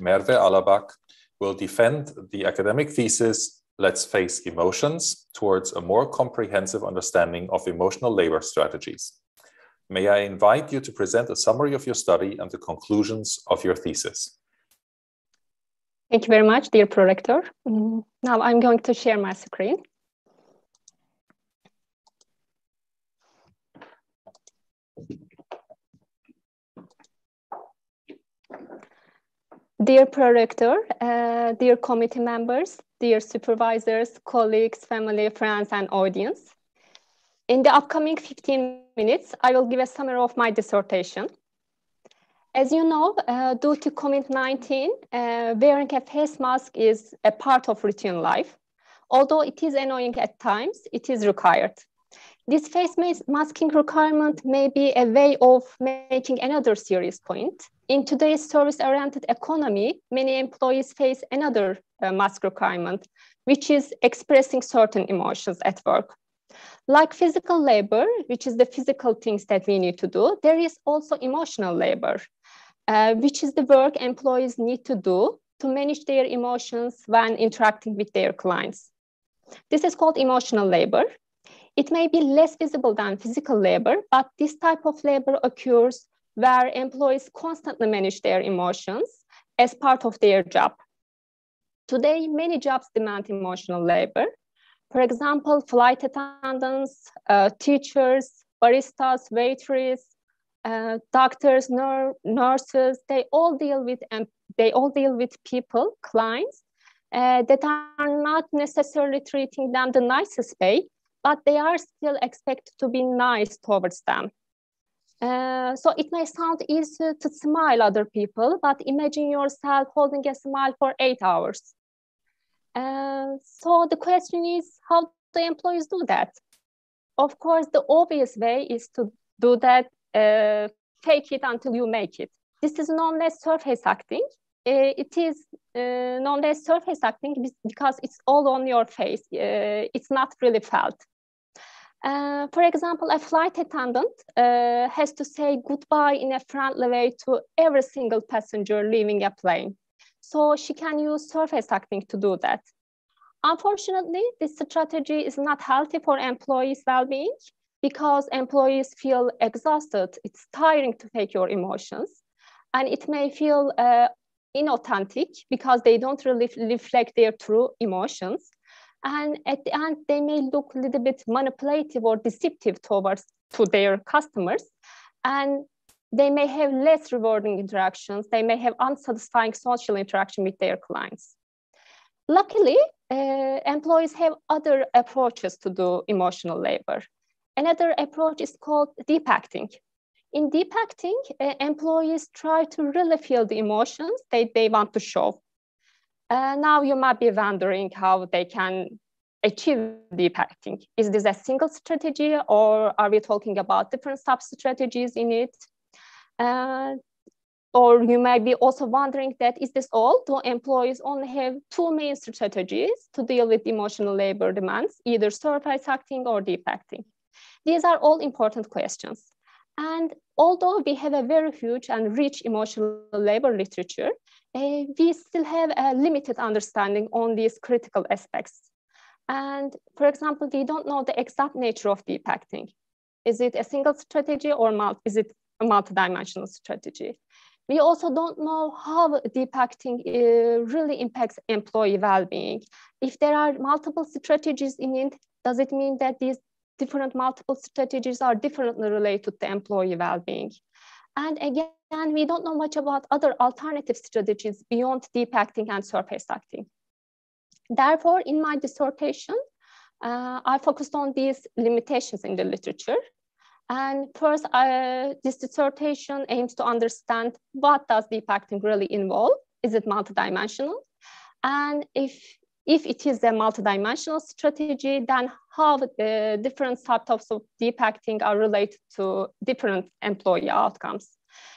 Merve Alabak, will defend the academic thesis, Let's Face Emotions, towards a more comprehensive understanding of emotional labor strategies. May I invite you to present a summary of your study and the conclusions of your thesis. Thank you very much, dear Prorector. Mm, now I'm going to share my screen. Dear Prorector, uh, dear committee members, dear supervisors, colleagues, family, friends, and audience. In the upcoming 15 minutes, I will give a summary of my dissertation. As you know, uh, due to COVID-19, uh, wearing a face mask is a part of routine life. Although it is annoying at times, it is required. This face masking requirement may be a way of making another serious point. In today's service-oriented economy, many employees face another uh, mask requirement, which is expressing certain emotions at work. Like physical labor, which is the physical things that we need to do, there is also emotional labor, uh, which is the work employees need to do to manage their emotions when interacting with their clients. This is called emotional labor. It may be less visible than physical labor, but this type of labor occurs where employees constantly manage their emotions as part of their job. Today, many jobs demand emotional labor. For example, flight attendants, uh, teachers, baristas, waitresses, uh, doctors, nur nurses, they all deal with they all deal with people, clients, uh, that are not necessarily treating them the nicest way, but they are still expected to be nice towards them. Uh, so it may sound easy to smile other people, but imagine yourself holding a smile for eight hours. Uh, so the question is, how do employees do that? Of course, the obvious way is to do that, uh, fake it until you make it. This is known as surface acting. Uh, it is uh, known as surface acting because it's all on your face. It's not really felt. Uh, for example, a flight attendant uh, has to say goodbye in a friendly way to every single passenger leaving a plane. So she can use surface acting to do that. Unfortunately, this strategy is not healthy for employees' well-being because employees feel exhausted. It's tiring to fake your emotions. And it may feel uh, inauthentic because they don't really reflect their true emotions. And at the end, they may look a little bit manipulative or deceptive towards to their customers. And they may have less rewarding interactions. They may have unsatisfying social interaction with their clients. Luckily, uh, employees have other approaches to do emotional labor. Another approach is called deep acting. In deep acting, uh, employees try to really feel the emotions they, they want to show. Uh, now you might be wondering how they can achieve deep acting. Is this a single strategy or are we talking about different sub-strategies in it? Uh, or you might be also wondering that is this all? Do employees only have two main strategies to deal with emotional labor demands, either surface acting or deep acting? These are all important questions. And although we have a very huge and rich emotional labor literature, uh, we still have a limited understanding on these critical aspects. And for example, we don't know the exact nature of deep acting. Is it a single strategy or is it a multidimensional strategy? We also don't know how deep acting uh, really impacts employee well-being. If there are multiple strategies in it, does it mean that these different multiple strategies are differently related to employee well-being? And again, we don't know much about other alternative strategies beyond deep acting and surface acting. Therefore, in my dissertation, uh, I focused on these limitations in the literature. And first, uh, this dissertation aims to understand what does deep acting really involve? Is it multidimensional? And if, if it is a multidimensional strategy, then how the different subtypes of deep acting are related to different employee outcomes.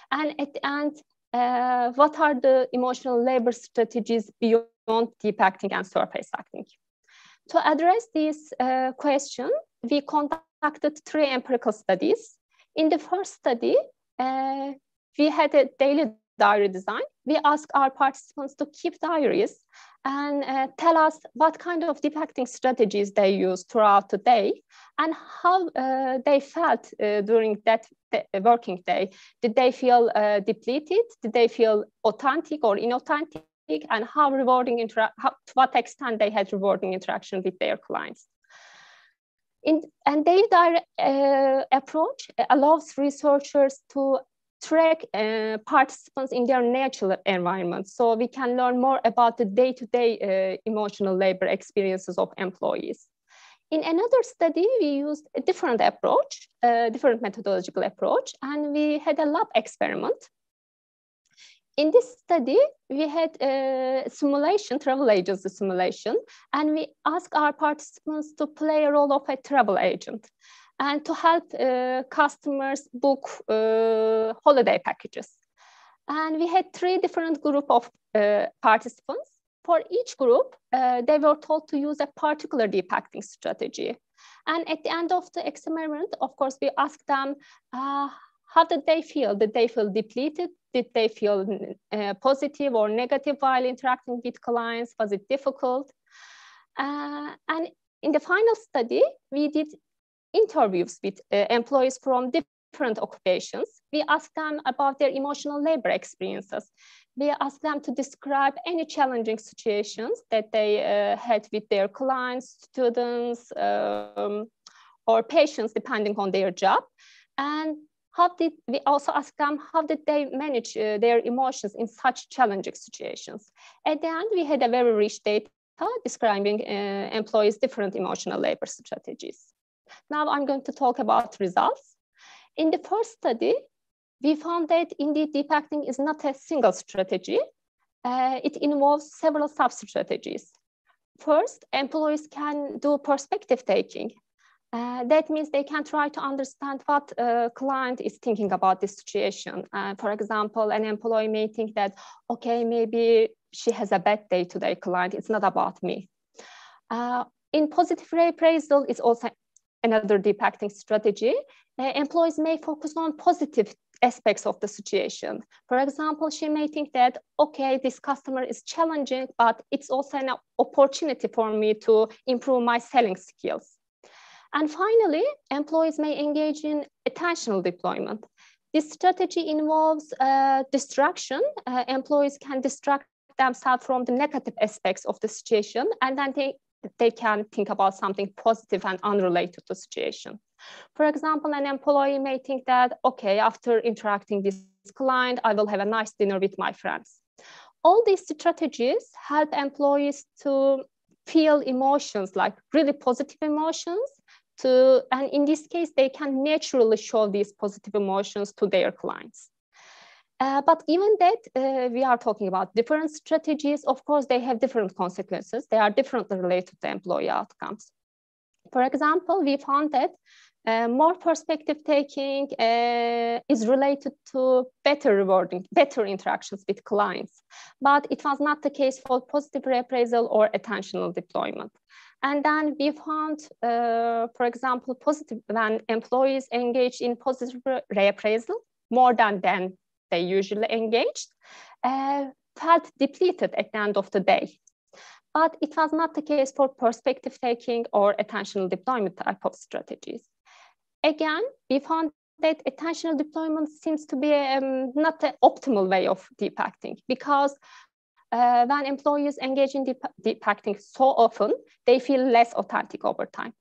And at the end, uh, what are the emotional labor strategies beyond deep acting and surface acting? To address this uh, question, we conducted three empirical studies. In the first study, uh, we had a daily diary design we ask our participants to keep diaries and uh, tell us what kind of deep acting strategies they use throughout the day and how uh, they felt uh, during that working day. Did they feel uh, depleted? Did they feel authentic or inauthentic? And how rewarding, how, to what extent they had rewarding interaction with their clients. In, and their uh, approach allows researchers to track uh, participants in their natural environment. So we can learn more about the day-to-day -day, uh, emotional labor experiences of employees. In another study, we used a different approach, a different methodological approach, and we had a lab experiment. In this study, we had a simulation, travel agency simulation, and we asked our participants to play a role of a travel agent and to help uh, customers book uh, holiday packages. And we had three different group of uh, participants. For each group, uh, they were told to use a particular deep acting strategy. And at the end of the experiment, of course, we asked them, uh, how did they feel? Did they feel depleted? Did they feel uh, positive or negative while interacting with clients? Was it difficult? and in the final study, we did interviews with uh, employees from different occupations. We ask them about their emotional labor experiences. We ask them to describe any challenging situations that they uh, had with their clients, students, um, or patients, depending on their job. And how did we also ask them how did they manage uh, their emotions in such challenging situations? At the end, we had a very rich data describing uh, employees' different emotional labor strategies. Now I'm going to talk about results. In the first study, we found that indeed deep acting is not a single strategy. Uh, it involves several sub-strategies. First, employees can do perspective taking. Uh, that means they can try to understand what a client is thinking about this situation. Uh, for example, an employee may think that, okay, maybe she has a bad day today, client, it's not about me. Uh, in positive reappraisal, it's also another deep acting strategy, uh, employees may focus on positive aspects of the situation. For example, she may think that, okay, this customer is challenging, but it's also an opportunity for me to improve my selling skills. And finally, employees may engage in attentional deployment. This strategy involves uh, distraction. Uh, employees can distract themselves from the negative aspects of the situation and then they they can think about something positive and unrelated to the situation. For example, an employee may think that, okay, after interacting with this client, I will have a nice dinner with my friends. All these strategies help employees to feel emotions like really positive emotions to, and in this case, they can naturally show these positive emotions to their clients. Uh, but given that uh, we are talking about different strategies, of course, they have different consequences. They are differently related to employee outcomes. For example, we found that uh, more perspective taking uh, is related to better rewarding, better interactions with clients. But it was not the case for positive reappraisal or attentional deployment. And then we found, uh, for example, positive when employees engage in positive reappraisal more than, than they usually engaged, uh, felt depleted at the end of the day. But it was not the case for perspective taking or attentional deployment type of strategies. Again, we found that attentional deployment seems to be um, not the optimal way of deep acting because uh, when employees engage in deep, deep acting so often, they feel less authentic over time.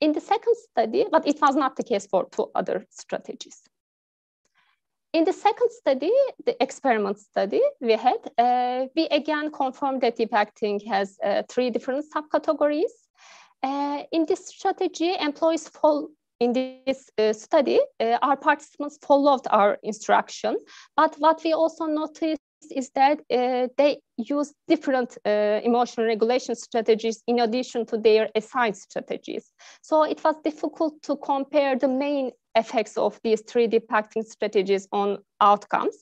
In the second study, but it was not the case for two other strategies. In the second study, the experiment study we had, uh, we again confirmed that deep acting has uh, three different subcategories. Uh, in this strategy, employees fall in this uh, study, uh, our participants followed our instruction. But what we also noticed is that uh, they use different uh, emotional regulation strategies in addition to their assigned strategies. So it was difficult to compare the main effects of these three deep acting strategies on outcomes.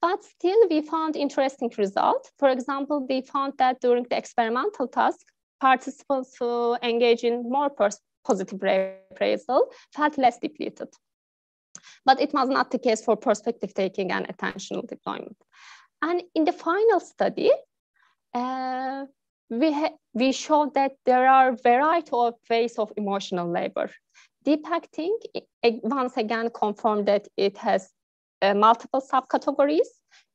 But still, we found interesting results. For example, we found that during the experimental task, participants who engage in more positive reappraisal felt less depleted. But it was not the case for perspective taking and attentional deployment. And in the final study, uh, we, we showed that there are a variety of ways of emotional labor. Deep acting, once again, confirmed that it has uh, multiple subcategories.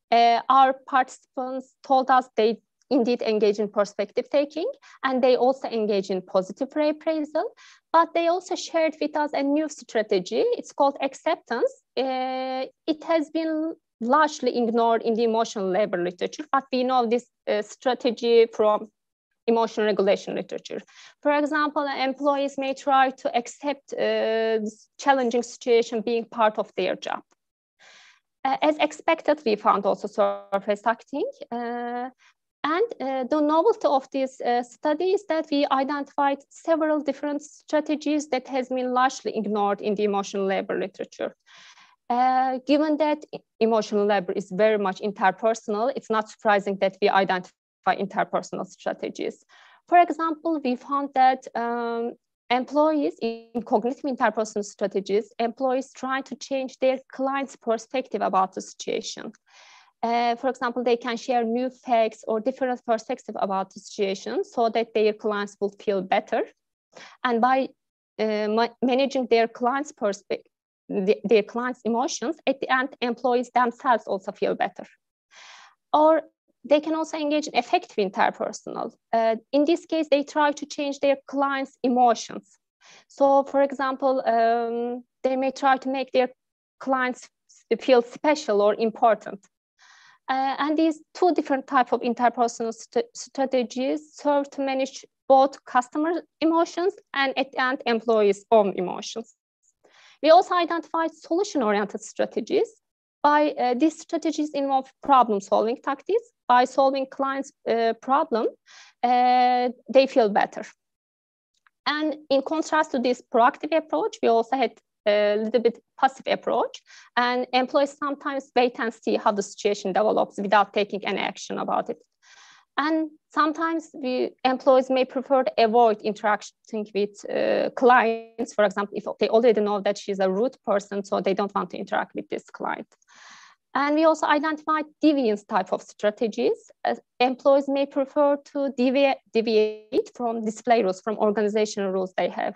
Uh, our participants told us they indeed engage in perspective taking and they also engage in positive reappraisal, but they also shared with us a new strategy. It's called acceptance. Uh, it has been largely ignored in the emotional labor literature, but we know this uh, strategy from emotional regulation literature. For example, employees may try to accept uh, challenging situation being part of their job. Uh, as expected, we found also surface acting. Uh, and uh, the novelty of this uh, study is that we identified several different strategies that has been largely ignored in the emotional labor literature. Uh, given that emotional labor is very much interpersonal, it's not surprising that we identify interpersonal strategies. For example, we found that um, employees in cognitive interpersonal strategies, employees try to change their client's perspective about the situation. Uh, for example, they can share new facts or different perspective about the situation so that their clients will feel better. And by uh, ma managing their clients' perspective, the, their clients' emotions, at the end, employees themselves also feel better. Or they can also engage in affective interpersonal. Uh, in this case, they try to change their clients' emotions. So, for example, um, they may try to make their clients feel special or important. Uh, and these two different type of interpersonal st strategies serve to manage both customer emotions and at the end employees' own emotions. We also identified solution-oriented strategies. By uh, these strategies involve problem-solving tactics. By solving clients' uh, problem, uh, they feel better. And in contrast to this proactive approach, we also had a little bit passive approach. And employees sometimes wait and see how the situation develops without taking any action about it. And sometimes we employees may prefer to avoid interacting with uh, clients. For example, if they already know that she's a rude person, so they don't want to interact with this client. And we also identified deviance type of strategies. As employees may prefer to deviate, deviate from display rules, from organizational rules they have.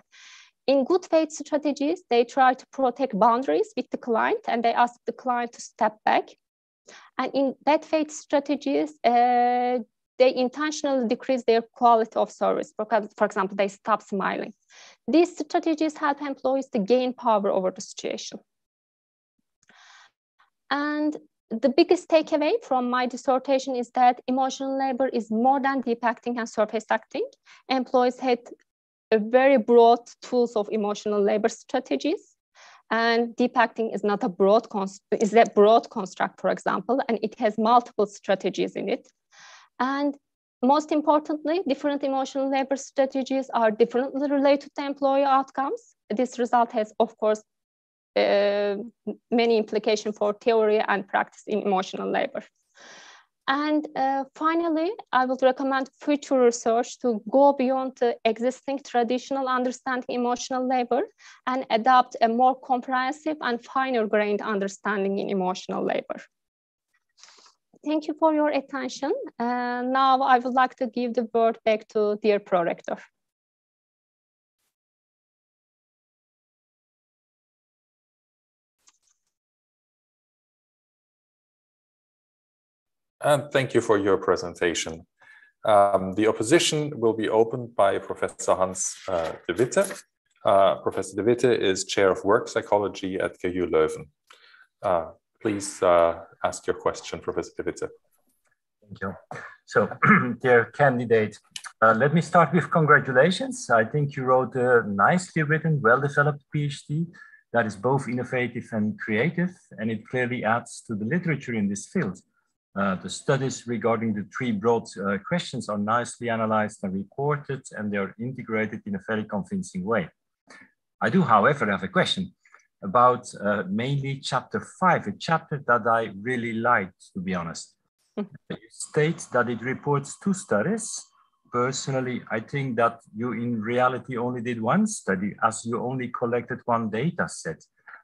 In good faith strategies, they try to protect boundaries with the client and they ask the client to step back. And in bad faith strategies, uh, they intentionally decrease their quality of service. For example, they stop smiling. These strategies help employees to gain power over the situation. And the biggest takeaway from my dissertation is that emotional labor is more than deep acting and surface acting. Employees had a very broad tools of emotional labor strategies. And deep acting is not a broad, is a broad construct, for example, and it has multiple strategies in it. And most importantly, different emotional labor strategies are differently related to employee outcomes. This result has, of course, uh, many implications for theory and practice in emotional labor. And uh, finally, I would recommend future research to go beyond the existing traditional understanding emotional labor and adopt a more comprehensive and finer grained understanding in emotional labor. Thank you for your attention. Uh, now I would like to give the word back to dear prorector. And thank you for your presentation. Um, the opposition will be opened by Professor Hans uh, de Witte. Uh, Professor de Witte is Chair of Work Psychology at KU Leuven. Uh, please uh, ask your question, Professor Witte. Thank you. So, dear candidate, uh, let me start with congratulations. I think you wrote a nicely written, well-developed PhD that is both innovative and creative, and it clearly adds to the literature in this field. Uh, the studies regarding the three broad uh, questions are nicely analyzed and reported, and they are integrated in a very convincing way. I do, however, have a question about uh, mainly chapter five, a chapter that I really liked, to be honest. you state that it reports two studies. Personally, I think that you in reality only did one study as you only collected one data set.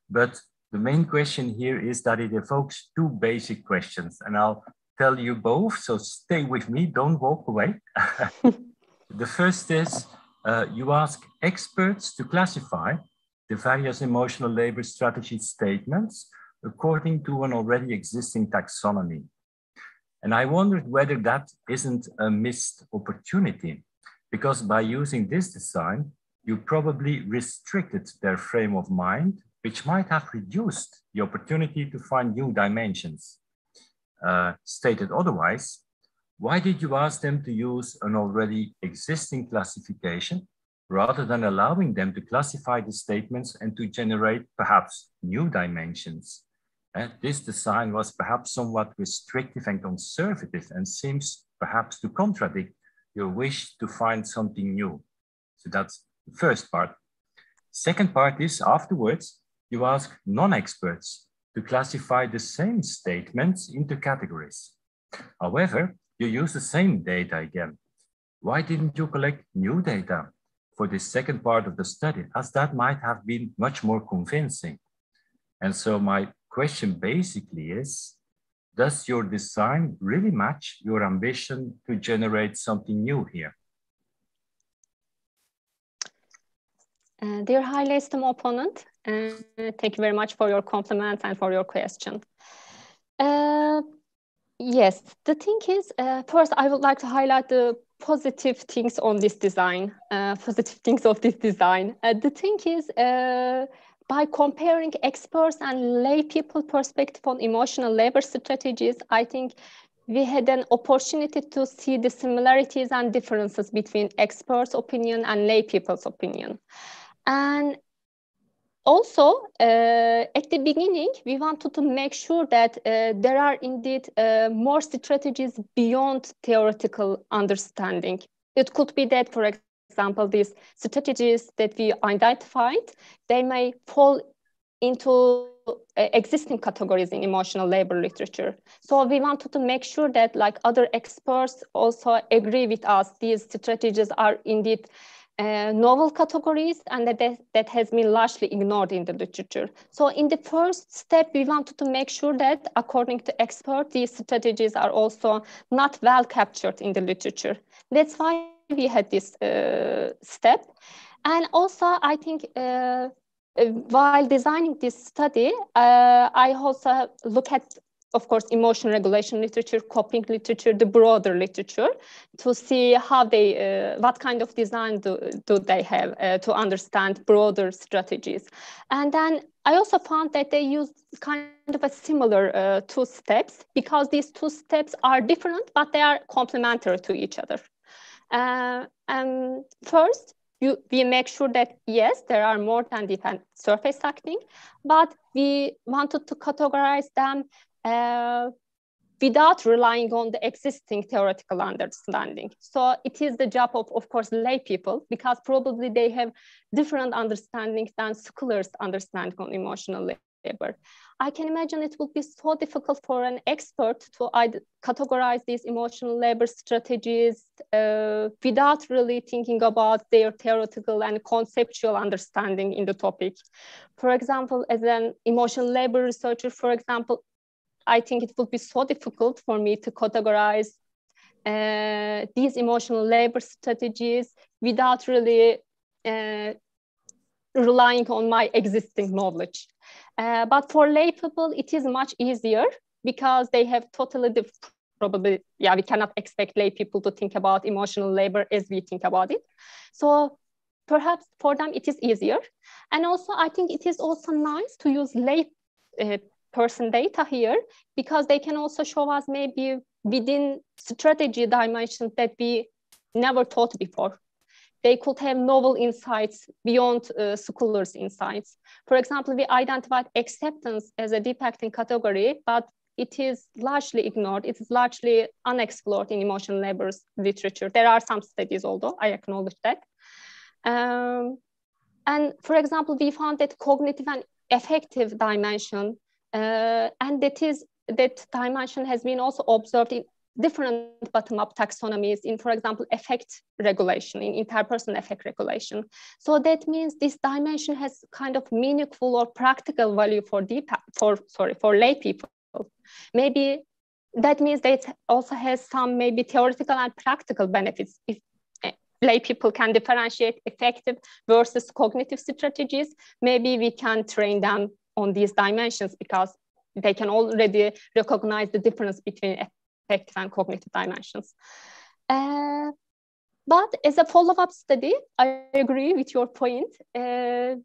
But the main question here is that it evokes two basic questions, and I'll tell you both, so stay with me, don't walk away. the first is uh, you ask experts to classify the various emotional labor strategy statements according to an already existing taxonomy. And I wondered whether that isn't a missed opportunity, because by using this design, you probably restricted their frame of mind, which might have reduced the opportunity to find new dimensions. Uh, stated otherwise, why did you ask them to use an already existing classification rather than allowing them to classify the statements and to generate perhaps new dimensions? Uh, this design was perhaps somewhat restrictive and conservative and seems perhaps to contradict your wish to find something new. So that's the first part. Second part is afterwards, you ask non-experts to classify the same statements into categories. However, you use the same data again. Why didn't you collect new data for the second part of the study, as that might have been much more convincing? And so my question basically is, does your design really match your ambition to generate something new here? Uh, dear highly esteemed opponent, uh, thank you very much for your compliment and for your question. Uh, yes, the thing is, uh, first I would like to highlight the positive things on this design, uh, positive things of this design. Uh, the thing is, by comparing experts and lay people perspective on emotional labor strategies, I think we had an opportunity to see the similarities and differences between experts' opinion and lay people's opinion. And also, uh, at the beginning, we wanted to make sure that uh, there are indeed uh, more strategies beyond theoretical understanding. It could be that, for example, these strategies that we identified, they may fall into existing categories in emotional labor literature. So we wanted to make sure that like other experts also agree with us, these strategies are indeed uh, novel categories and that, that has been largely ignored in the literature. So in the first step, we wanted to make sure that according to experts, these strategies are also not well captured in the literature. That's why we had this uh, step. And also, I think uh, uh while designing this study, uh, I also look at of course, emotion regulation literature, coping literature, the broader literature, to see how they, uh, what kind of design do, do they have uh, to understand broader strategies. And then I also found that they use kind of a similar uh, two steps because these two steps are different, but they are complementary to each other. Uh, and first, you, we make sure that yes, there are more than different surface acting, but we wanted to categorize them uh, without relying on the existing theoretical understanding. So it is the job of, of course, lay people, because probably they have different understandings than scholars understand on emotional labor. I can imagine it would be so difficult for an expert to categorize these emotional labor strategies uh, without really thinking about their theoretical and conceptual understanding in the topic. For example, as an emotional labor researcher, for example, I think it would be so difficult for me to categorize uh, these emotional labor strategies without really uh, relying on my existing knowledge. Uh, but for lay people, it is much easier because they have totally different probably yeah we cannot expect lay people to think about emotional labor as we think about it so perhaps for them it is easier and also i think it is also nice to use lay uh, person data here because they can also show us maybe within strategy dimensions that we never thought before. They could have novel insights beyond uh, scholars' insights. For example, we identified acceptance as a deep acting category, but it is largely ignored. It is largely unexplored in emotional labors literature. There are some studies, although I acknowledge that. Um, and for example, we found that cognitive and affective dimension uh, and that is that dimension has been also observed in different bottom-up taxonomies in, for example, affect regulation, in interpersonal affect regulation. So that means this dimension has kind of meaningful or practical value for deep, for sorry, for lay people. Maybe that means that it also has some maybe theoretical and practical benefits. If eh, lay people can differentiate affective versus cognitive strategies, maybe we can train them on these dimensions because they can already recognize the difference between affective and cognitive dimensions. Uh, but as a follow-up study, I agree with your point. Uh,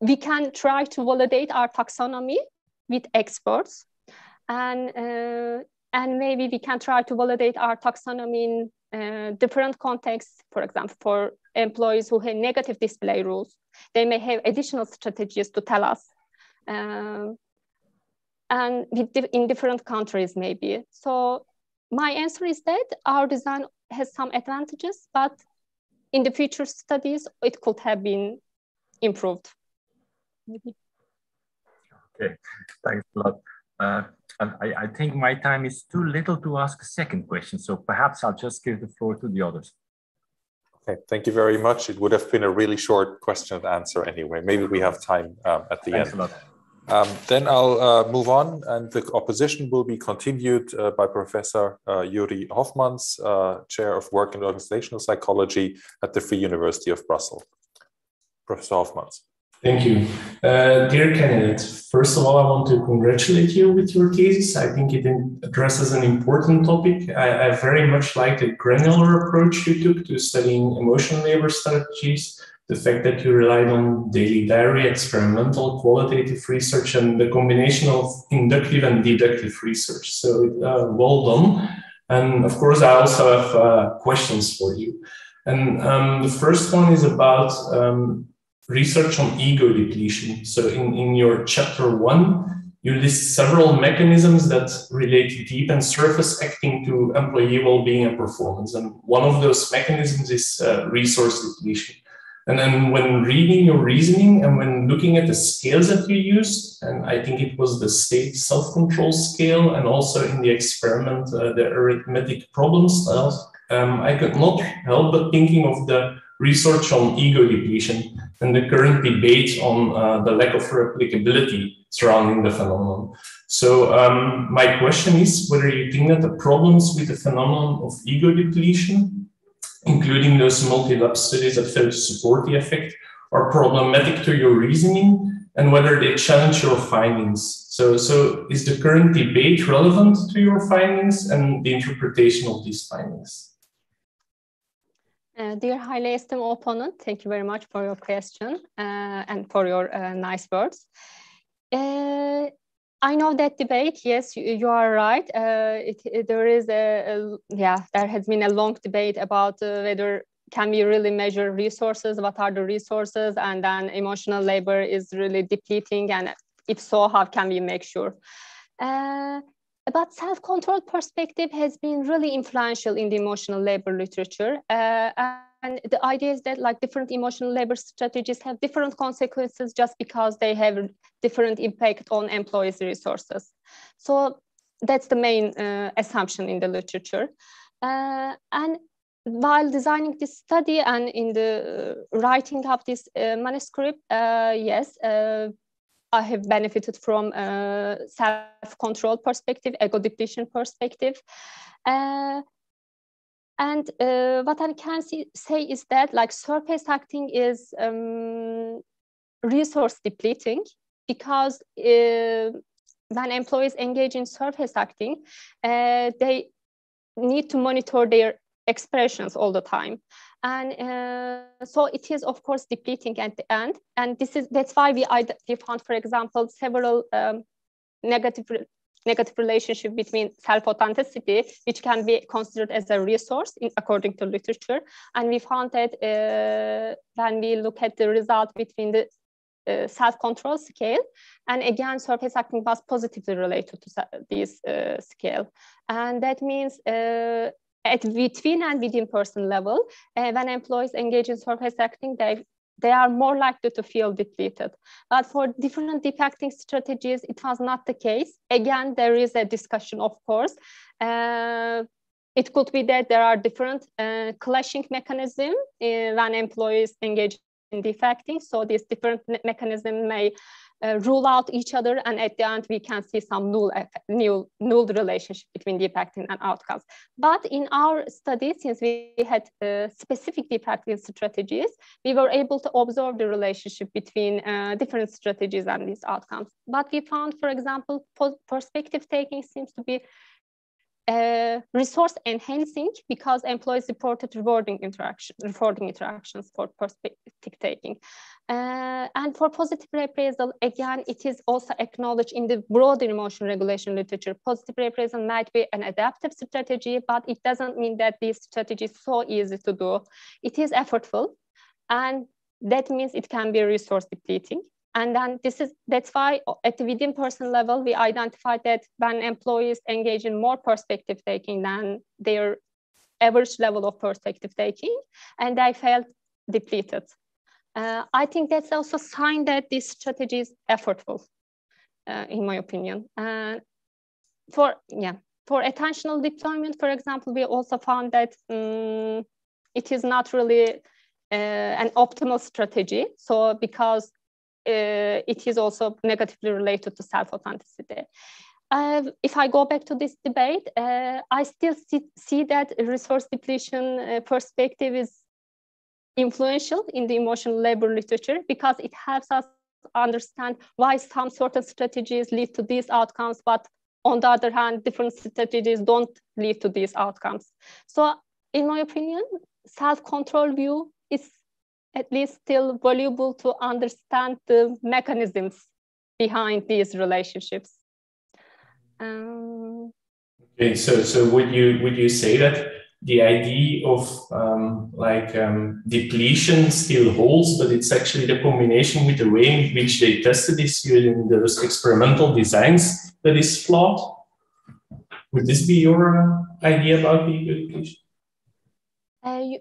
we can try to validate our taxonomy with experts and uh, and maybe we can try to validate our taxonomy in uh, different contexts. For example, for employees who have negative display rules, they may have additional strategies to tell us, um, and in different countries maybe. So my answer is that our design has some advantages, but in the future studies, it could have been improved. Maybe. Okay, thanks a lot. Uh, I, I, think my time is too little to ask a second question, so perhaps I'll just give the floor to the others. Okay, thank you very much. It would have been a really short question and answer anyway. Maybe we have time um, at the Thanks end. Um, then I'll uh, move on, and the opposition will be continued uh, by Professor uh, Joeri Hofmans, uh, Chair of Work and Organizational Psychology at the Free University of Brussels. Professor Hofmans. Thank you. Uh, dear candidate, first of all, I want to congratulate you with your thesis. I think it addresses an important topic. I, I very much like the granular approach you took to studying emotional labor strategies, the fact that you relied on daily diary, experimental, qualitative research, and the combination of inductive and deductive research. So uh, well done. And of course, I also have uh, questions for you. And um, the first one is about um, research on ego depletion. So in, in your chapter one, you list several mechanisms that relate deep and surface acting to employee well-being and performance. And one of those mechanisms is uh, resource depletion. And then when reading your reasoning and when looking at the scales that you used, and I think it was the state self-control scale and also in the experiment, uh, the arithmetic problem styles, um, I could not help but thinking of the research on ego depletion and the current debate on uh, the lack of replicability surrounding the phenomenon. So um, my question is whether you think that the problems with the phenomenon of ego depletion, including those multi-lab studies that fail to support the effect, are problematic to your reasoning and whether they challenge your findings. So, so is the current debate relevant to your findings and the interpretation of these findings? Uh, dear highly esteemed opponent, thank you very much for your question uh, and for your uh, nice words. Uh, I know that debate. Yes, you, you are right. Uh, it, there is a, a, yeah, there has been a long debate about uh, whether can we really measure resources, what are the resources, and then emotional labor is really depleting, and if so, how can we make sure? but self-control perspective has been really influential in the emotional labor literature. Uh, and the idea is that like different emotional labor strategies have different consequences just because they have different impact on employees' resources. So that's the main uh, assumption in the literature. Uh, and while designing this study and in the uh, writing of this uh, manuscript, uh, yes, I have benefited from self-control perspective, ego depletion perspective. Uh, and uh, what I can see, say is that like surface acting is um, resource depleting because uh, when employees engage in surface acting, uh, they need to monitor their expressions all the time. And uh, so it is of course depleting at the end. And this is that's why we, we found for example several um, negative negative relationship between self-authenticity which can be considered as a resource in, according to literature and we found that uh, when we look at the result between the uh, self-control scale and again surface acting was positively related to this uh, scale. And that means uh, at between and within person level, uh, when employees engage in surface acting, they they are more likely to feel depleted. But for different deep acting strategies, it was not the case. Again, there is a discussion, of course. Uh, it could be that there are different uh, clashing mechanisms uh, when employees engage in deep acting. So this different me mechanism may uh, rule out each other. And at the end, we can see some null, null, null relationship between deep acting and outcomes. But in our study, since we had uh, specific deep strategies, we were able to observe the relationship between uh, different strategies and these outcomes. But we found, for example, perspective taking seems to be uh, resource enhancing because employees reported rewarding rewarding interactions for perspective taking. Uh, and for positive reappraisal, again, it is also acknowledged in the broader emotion regulation literature. Positive reappraisal might be an adaptive strategy, but it doesn't mean that this strategy is so easy to do. It is effortful, and that means it can be resource depleting. And then this is that's why at the within person level, we identified that when employees engage in more perspective taking than their average level of perspective taking, and they felt depleted. Uh, I think that's also a sign that this strategy is effortful, uh, in my opinion. Uh, for yeah, for attentional deployment, for example, we also found that um, it is not really uh, an optimal strategy. So because it is also negatively related to self-authenticity. Uh, if I go back to this debate, uh, I still see, see, that resource depletion uh, perspective is influential in the emotional labor literature because it helps us understand why some sort of strategies lead to these outcomes, but on the other hand, different strategies don't lead to these outcomes. So in my opinion, self-control view is at least still valuable to understand the mechanisms behind these relationships. Um, okay, so so would you would you say that the idea of um, like um, depletion still holds, but it's actually the combination with the way in which they tested this using those experimental designs that is flawed? Would this be your uh, idea about the depletion? Uh, you,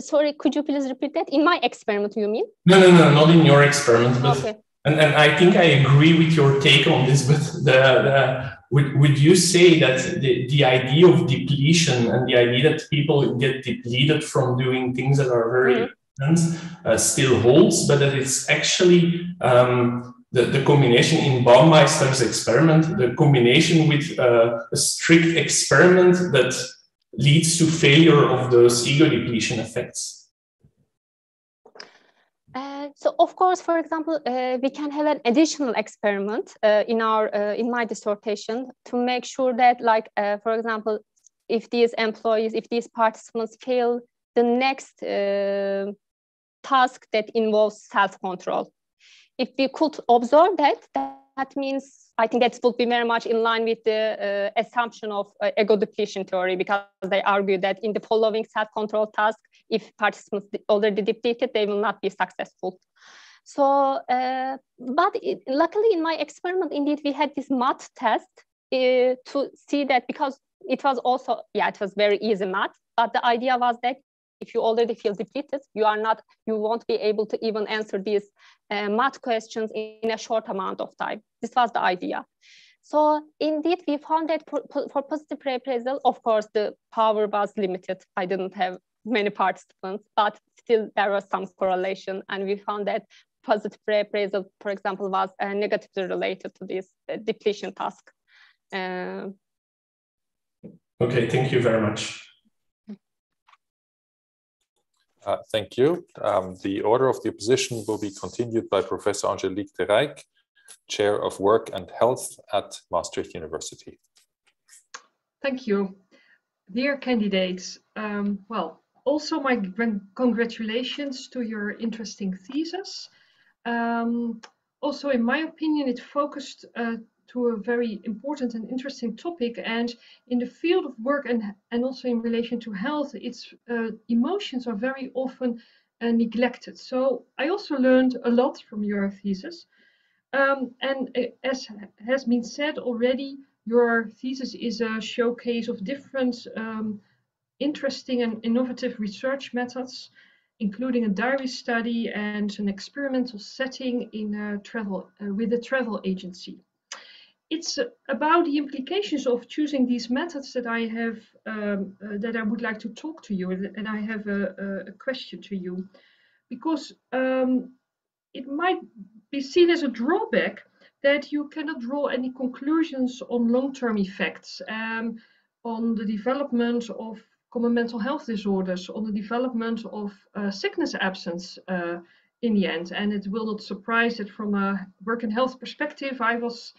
sorry, could you please repeat that? In my experiment, you mean? No, no, no, not in your experiment. But, okay. And, and I think I agree with your take on this, but the, the would, would you say that the, the idea of depletion and the idea that people get depleted from doing things that are very mm-hmm. intense uh, still holds, but that it's actually um, the, the combination in Baumeister's experiment, the combination with uh, a strict experiment that leads to failure of those ego depletion effects? Uh, so of course, for example, uh, we can have an additional experiment uh, in our uh, in my dissertation to make sure that, like, uh, for example, if these employees, if these participants fail the next task that involves self-control, if we could observe that, that means I think that would be very much in line with the uh, assumption of uh, ego depletion theory because they argue that in the following self-control task, if participants already depleted, they will not be successful. So, uh, but it, luckily in my experiment, indeed, we had this math test uh, to see that because it was also, yeah, it was very easy math, but the idea was that if you already feel depleted, you are not, you won't be able to even answer these uh, math questions in a short amount of time. This was the idea. So indeed, we found that for, for positive reappraisal, of course, the power was limited. I didn't have many participants, but still there was some correlation. And we found that positive reappraisal, for example, was uh, negatively related to this uh, depletion task. Uh, okay, thank you very much. Uh, thank you. Um, the order of the opposition will be continued by Professor Angelique de Rijk, Chair of Work and Health at Maastricht University. Thank you. Dear candidates, um, well, also my congratulations to your interesting thesis. Um, also, in my opinion, it focused uh, to a very important and interesting topic. And in the field of work and, and also in relation to health, its uh, emotions are very often uh, neglected. So I also learned a lot from your thesis. Um, and uh, as has been said already, your thesis is a showcase of different um, interesting and innovative research methods, including a diary study and an experimental setting in a travel uh, with a travel agency it's about the implications of choosing these methods that I have um, uh, that I would like to talk to you and I have a, a question to you because um, it might be seen as a drawback that you cannot draw any conclusions on long-term effects, um, on the development of common mental health disorders, on the development of uh, sickness absence uh, in the end. And it will not surprise that from a work and health perspective, I was,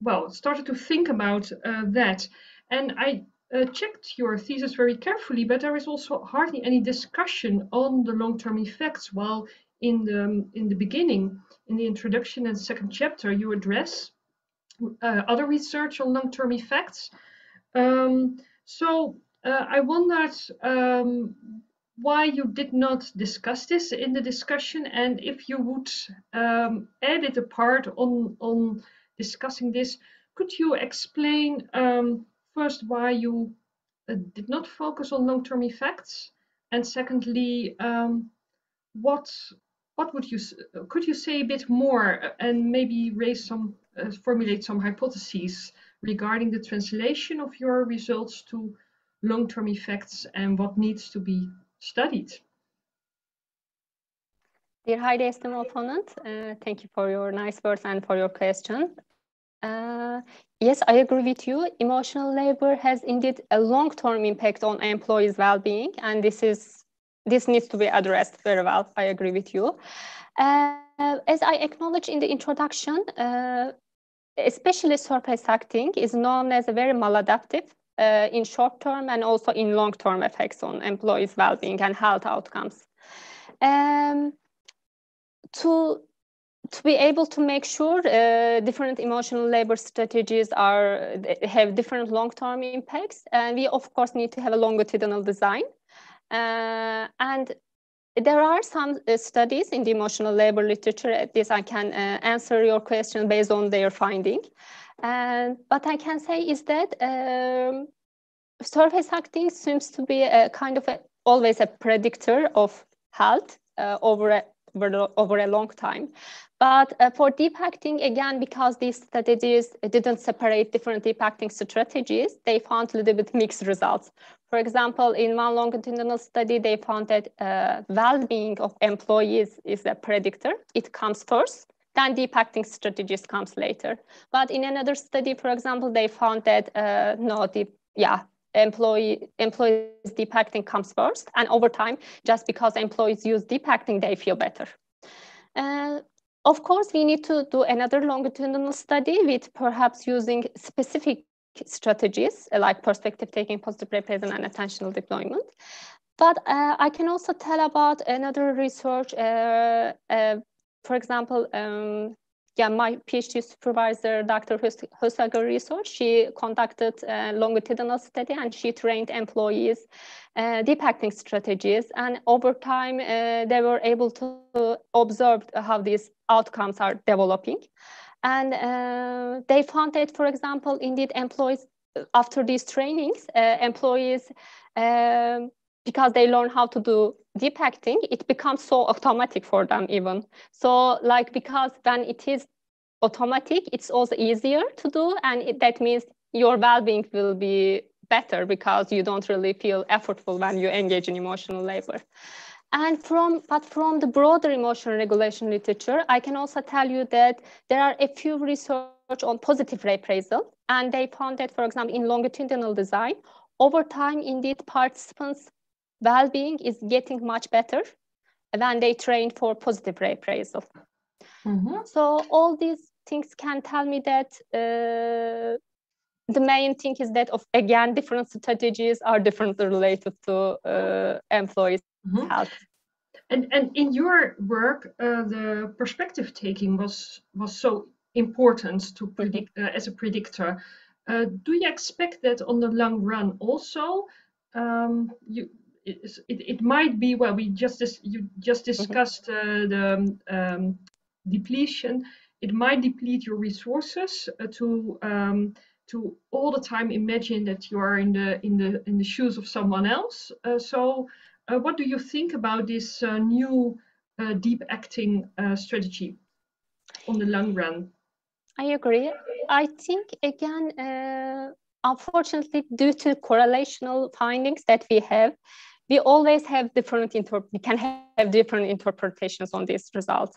well, started to think about uh, that. And I uh, checked your thesis very carefully, but there is also hardly any discussion on the long-term effects. While in the in the beginning, in the introduction and second chapter, you address uh, other research on long-term effects. Um, so uh, I wondered um, why you did not discuss this in the discussion, and if you would um, edit a part on on discussing this, could you explain? Um, first why you uh, did not focus on long-term effects, and secondly, um, what what would you could you say a bit more uh, and maybe raise some uh, formulate some hypotheses regarding the translation of your results to long-term effects and what needs to be studied? Dear highly esteemed opponent, uh, thank you for your nice words and for your question. Uh, yes, I agree with you. Emotional labor has indeed a long-term impact on employees' well-being, and this is this needs to be addressed very well. I agree with you. Uh, as I acknowledged in the introduction, uh, especially surface acting is known as a very maladaptive uh, in short term and also in long term effects on employees' well-being and health outcomes. Um, to to be able to make sure uh, different emotional labor strategies are have different long-term impacts and we of course need to have a longitudinal design. Uh, and there are some uh, studies in the emotional labor literature at this i can uh, answer your question based on their finding. And what i can say is that um, surface acting seems to be a kind of a, always a predictor of health uh, over a over a long time. But uh, for deep acting, again, because these strategies didn't separate different deep acting strategies, they found a little bit mixed results. For example, in one longitudinal study, they found that uh, well-being of employees is a predictor. It comes first, then deep acting strategies comes later. But in another study, for example, they found that uh, no, deep, yeah, employee employees deep acting comes first, and over time, just because employees use deep acting, they feel better. Uh, of course, we need to do another longitudinal study with perhaps using specific strategies like perspective taking, positive reappraisal, and attentional deployment. But uh, I can also tell about another research, uh, uh, for example, um, yeah, my PhD supervisor, Dr. Hülsheger research, she conducted a longitudinal study and she trained employees uh, deep acting strategies. And over time, uh, they were able to observe how these outcomes are developing. And uh, they found that, for example, indeed employees, after these trainings, uh, employees, um, because they learn how to do deep acting, it becomes so automatic for them even. So like, because when it is automatic, it's also easier to do. And it, that means your well-being will be better because you don't really feel effortful when you engage in emotional labor. And from, but from the broader emotional regulation literature, I can also tell you that there are a few research on positive reappraisal. And they found that, for example, in longitudinal design, over time, indeed, participants' well-being is getting much better when they train for positive reappraisal. Mm-hmm. So all these things can tell me that uh, the main thing is that of again different strategies are differently related to uh, employees' mm-hmm. health. And and in your work, uh, the perspective taking was was so important to predict uh, as a predictor. Uh, do you expect that on the long run also? Um, you it, it, might be well. We just you just mm-hmm. discussed mm-hmm. the um, depletion. It might deplete your resources uh, to um, to all the time imagine that you are in the in the in the shoes of someone else. Uh, so, uh, what do you think about this uh, new uh, deep acting uh, strategy on the long run? I agree. I think again, uh, unfortunately, due to correlational findings that we have, we always have different, we can have different interpretations on these results.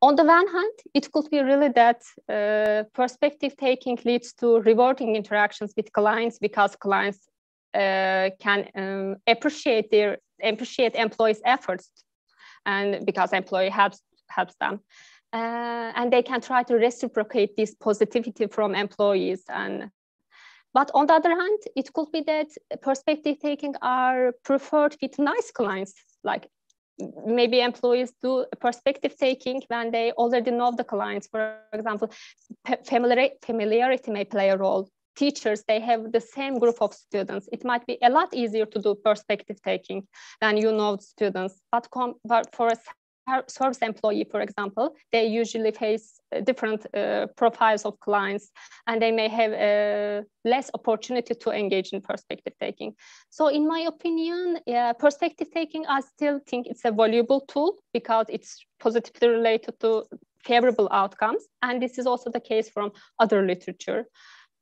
On the one hand, it could be really that uh, perspective taking leads to rewarding interactions with clients because clients uh, can um, appreciate their appreciate employees' efforts, and because employee helps helps them, uh, and they can try to reciprocate this positivity from employees. And but on the other hand, it could be that perspective taking are preferred with nice clients, like maybe employees do perspective taking when they already know the clients. For example, familiarity may play a role. Teachers, they have the same group of students. It might be a lot easier to do perspective taking than you know students. But, but for a service employee, for example, they usually face uh, different uh, profiles of clients and they may have uh, less opportunity to engage in perspective taking. So in my opinion, yeah, perspective taking, I still think it's a valuable tool because it's positively related to favorable outcomes. And this is also the case from other literature.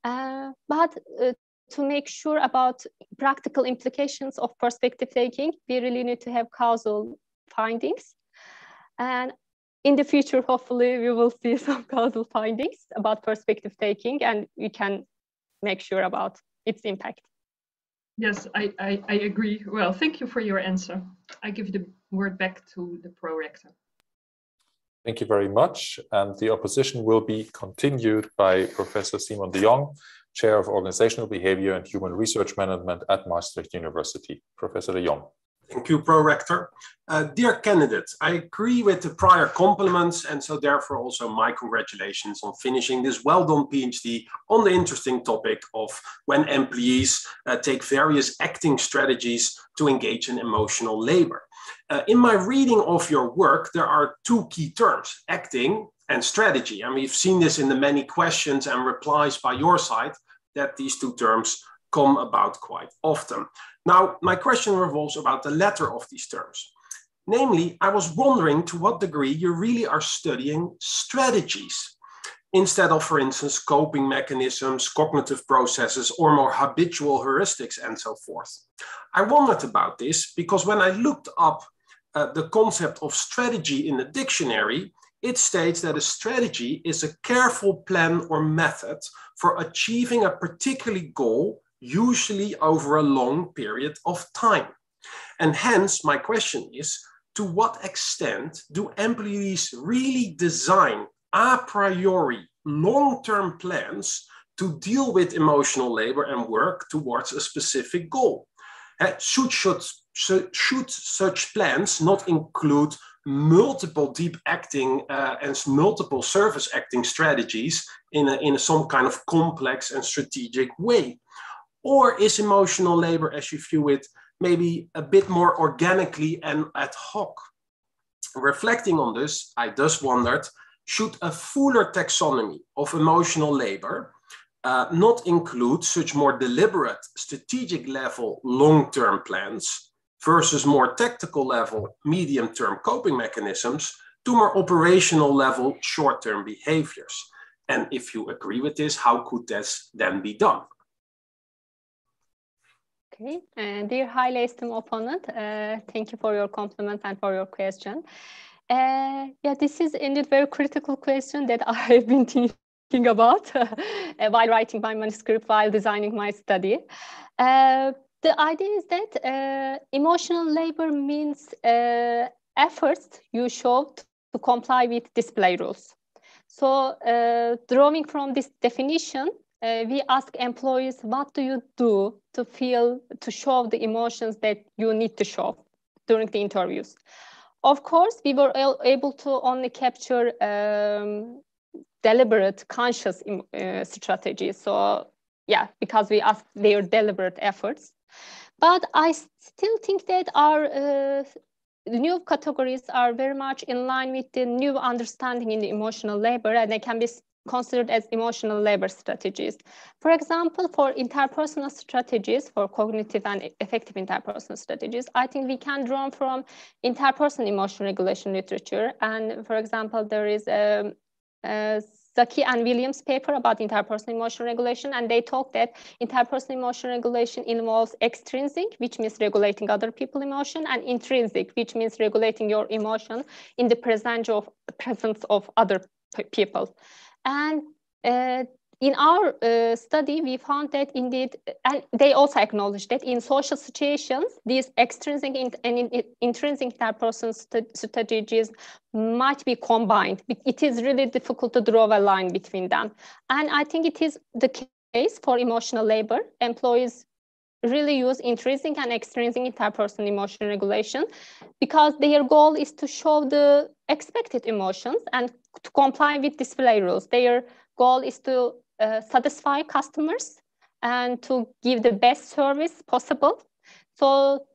Uh, but uh, to make sure about practical implications of perspective taking, we really need to have causal findings and in the future, hopefully, we will see some causal findings about perspective taking and we can make sure about its impact. Yes, I, I, I agree. Well, thank you for your answer. I give the word back to the pro-rector. Thank you very much. And the opposition will be continued by Professor Simon de Jong, Chair of Organizational Behavior and Human Resource Management at Maastricht University. Professor de Jong. Thank you, Pro-Rector. Uh, dear candidates, I agree with the prior compliments and so therefore also my congratulations on finishing this well-done PhD on the interesting topic of when employees uh, take various acting strategies to engage in emotional labor. Uh, in my reading of your work, there are two key terms, acting and strategy. And we've seen this in the many questions and replies by your side that these two terms come about quite often. Now, my question revolves about the latter of these terms. Namely, I was wondering to what degree you really are studying strategies instead of, for instance, coping mechanisms, cognitive processes, or more habitual heuristics and so forth. I wondered about this because when I looked up uh, the concept of strategy in the dictionary, it states that a strategy is a careful plan or method for achieving a particular goal usually over a long period of time. And hence, my question is to what extent do employees really design a priori long term plans to deal with emotional labor and work towards a specific goal? Uh, should, should, should such plans not include multiple deep acting uh, and multiple surface acting strategies in, a, in some kind of complex and strategic way? Or is emotional labor, as you view it, maybe a bit more organically and ad hoc? Reflecting on this, I thus wondered should a fuller taxonomy of emotional labor uh, not include such more deliberate, strategic level long term plans versus more tactical level, medium term coping mechanisms to more operational level, short term behaviors? And if you agree with this, how could this then be done? Okay, and dear highly esteemed opponent, uh, thank you for your compliment and for your question. Uh, yeah, this is indeed a very critical question that I have been thinking about uh, while writing my manuscript, while designing my study. Uh, the idea is that uh, emotional labor means uh, efforts you show to comply with display rules. So drawing from this definition, uh, we ask employees, what do you do to feel, to show the emotions that you need to show during the interviews? Of course, we were able to only capture um, deliberate, conscious uh, strategies. So yeah, because we asked their deliberate efforts. But I still think that our uh, new categories are very much in line with the new understanding in the emotional labor and they can be considered as emotional labor strategies. For example, for interpersonal strategies, for cognitive and affective interpersonal strategies, I think we can draw from interpersonal emotion regulation literature. And for example, there is a, a Zaki and Williams paper about interpersonal emotion regulation, and they talk that interpersonal emotion regulation involves extrinsic, which means regulating other people's emotion, and intrinsic, which means regulating your emotion in the presence of presence of other people. And uh, in our uh, study, we found that indeed, and they also acknowledge that in social situations, these extrinsic and intrinsic interpersonal st strategies might be combined. It is really difficult to draw a line between them. And I think it is the case for emotional labor. Employees really use intrinsic and extrinsic interpersonal emotion regulation because their goal is to show the expected emotions and to comply with display rules. Their goal is to uh, satisfy customers and to give the best service possible. So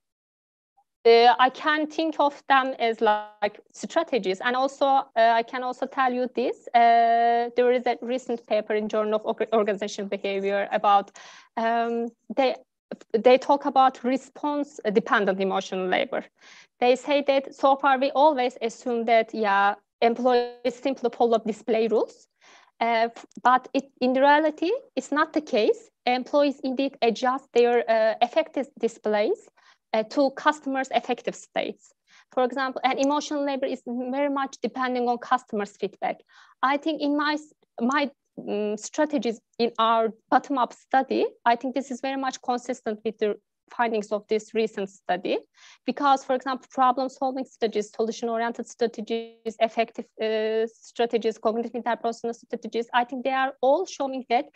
uh, I can think of them as like strategies. And also, uh, I can also tell you this. Uh, there is a recent paper in Journal of Organizational Behavior about, um, they, they talk about response dependent emotional labor. They say that so far we always assume that, yeah, employees simply follow display rules. Uh, but it, in reality, it's not the case. Employees indeed adjust their uh, affective displays uh, to customers' affective states. For example, and emotional labor is very much depending on customers' feedback. I think in my, my um, strategies in our bottom-up study, I think this is very much consistent with the findings of this recent study. Because, for example, problem solving strategies, solution oriented strategies, affective uh, strategies, cognitive interpersonal strategies, I think they are all showing that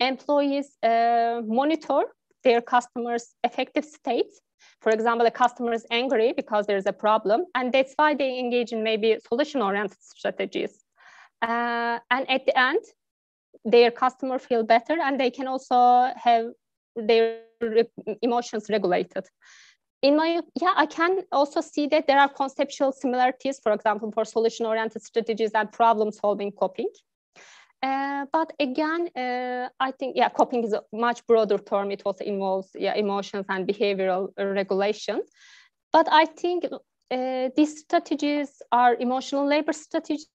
employees uh, monitor their customers' affective states. For example, a customer is angry because there's a problem, and that's why they engage in maybe solution oriented strategies. Uh, and at the end, their customer feel better and they can also have their emotions regulated. In my, yeah, I can also see that there are conceptual similarities, for example, for solution-oriented strategies and problem-solving coping. Uh, but again, uh, I think, yeah, coping is a much broader term. It also involves yeah, emotions and behavioral regulation. But I think uh, these strategies are emotional labor strategies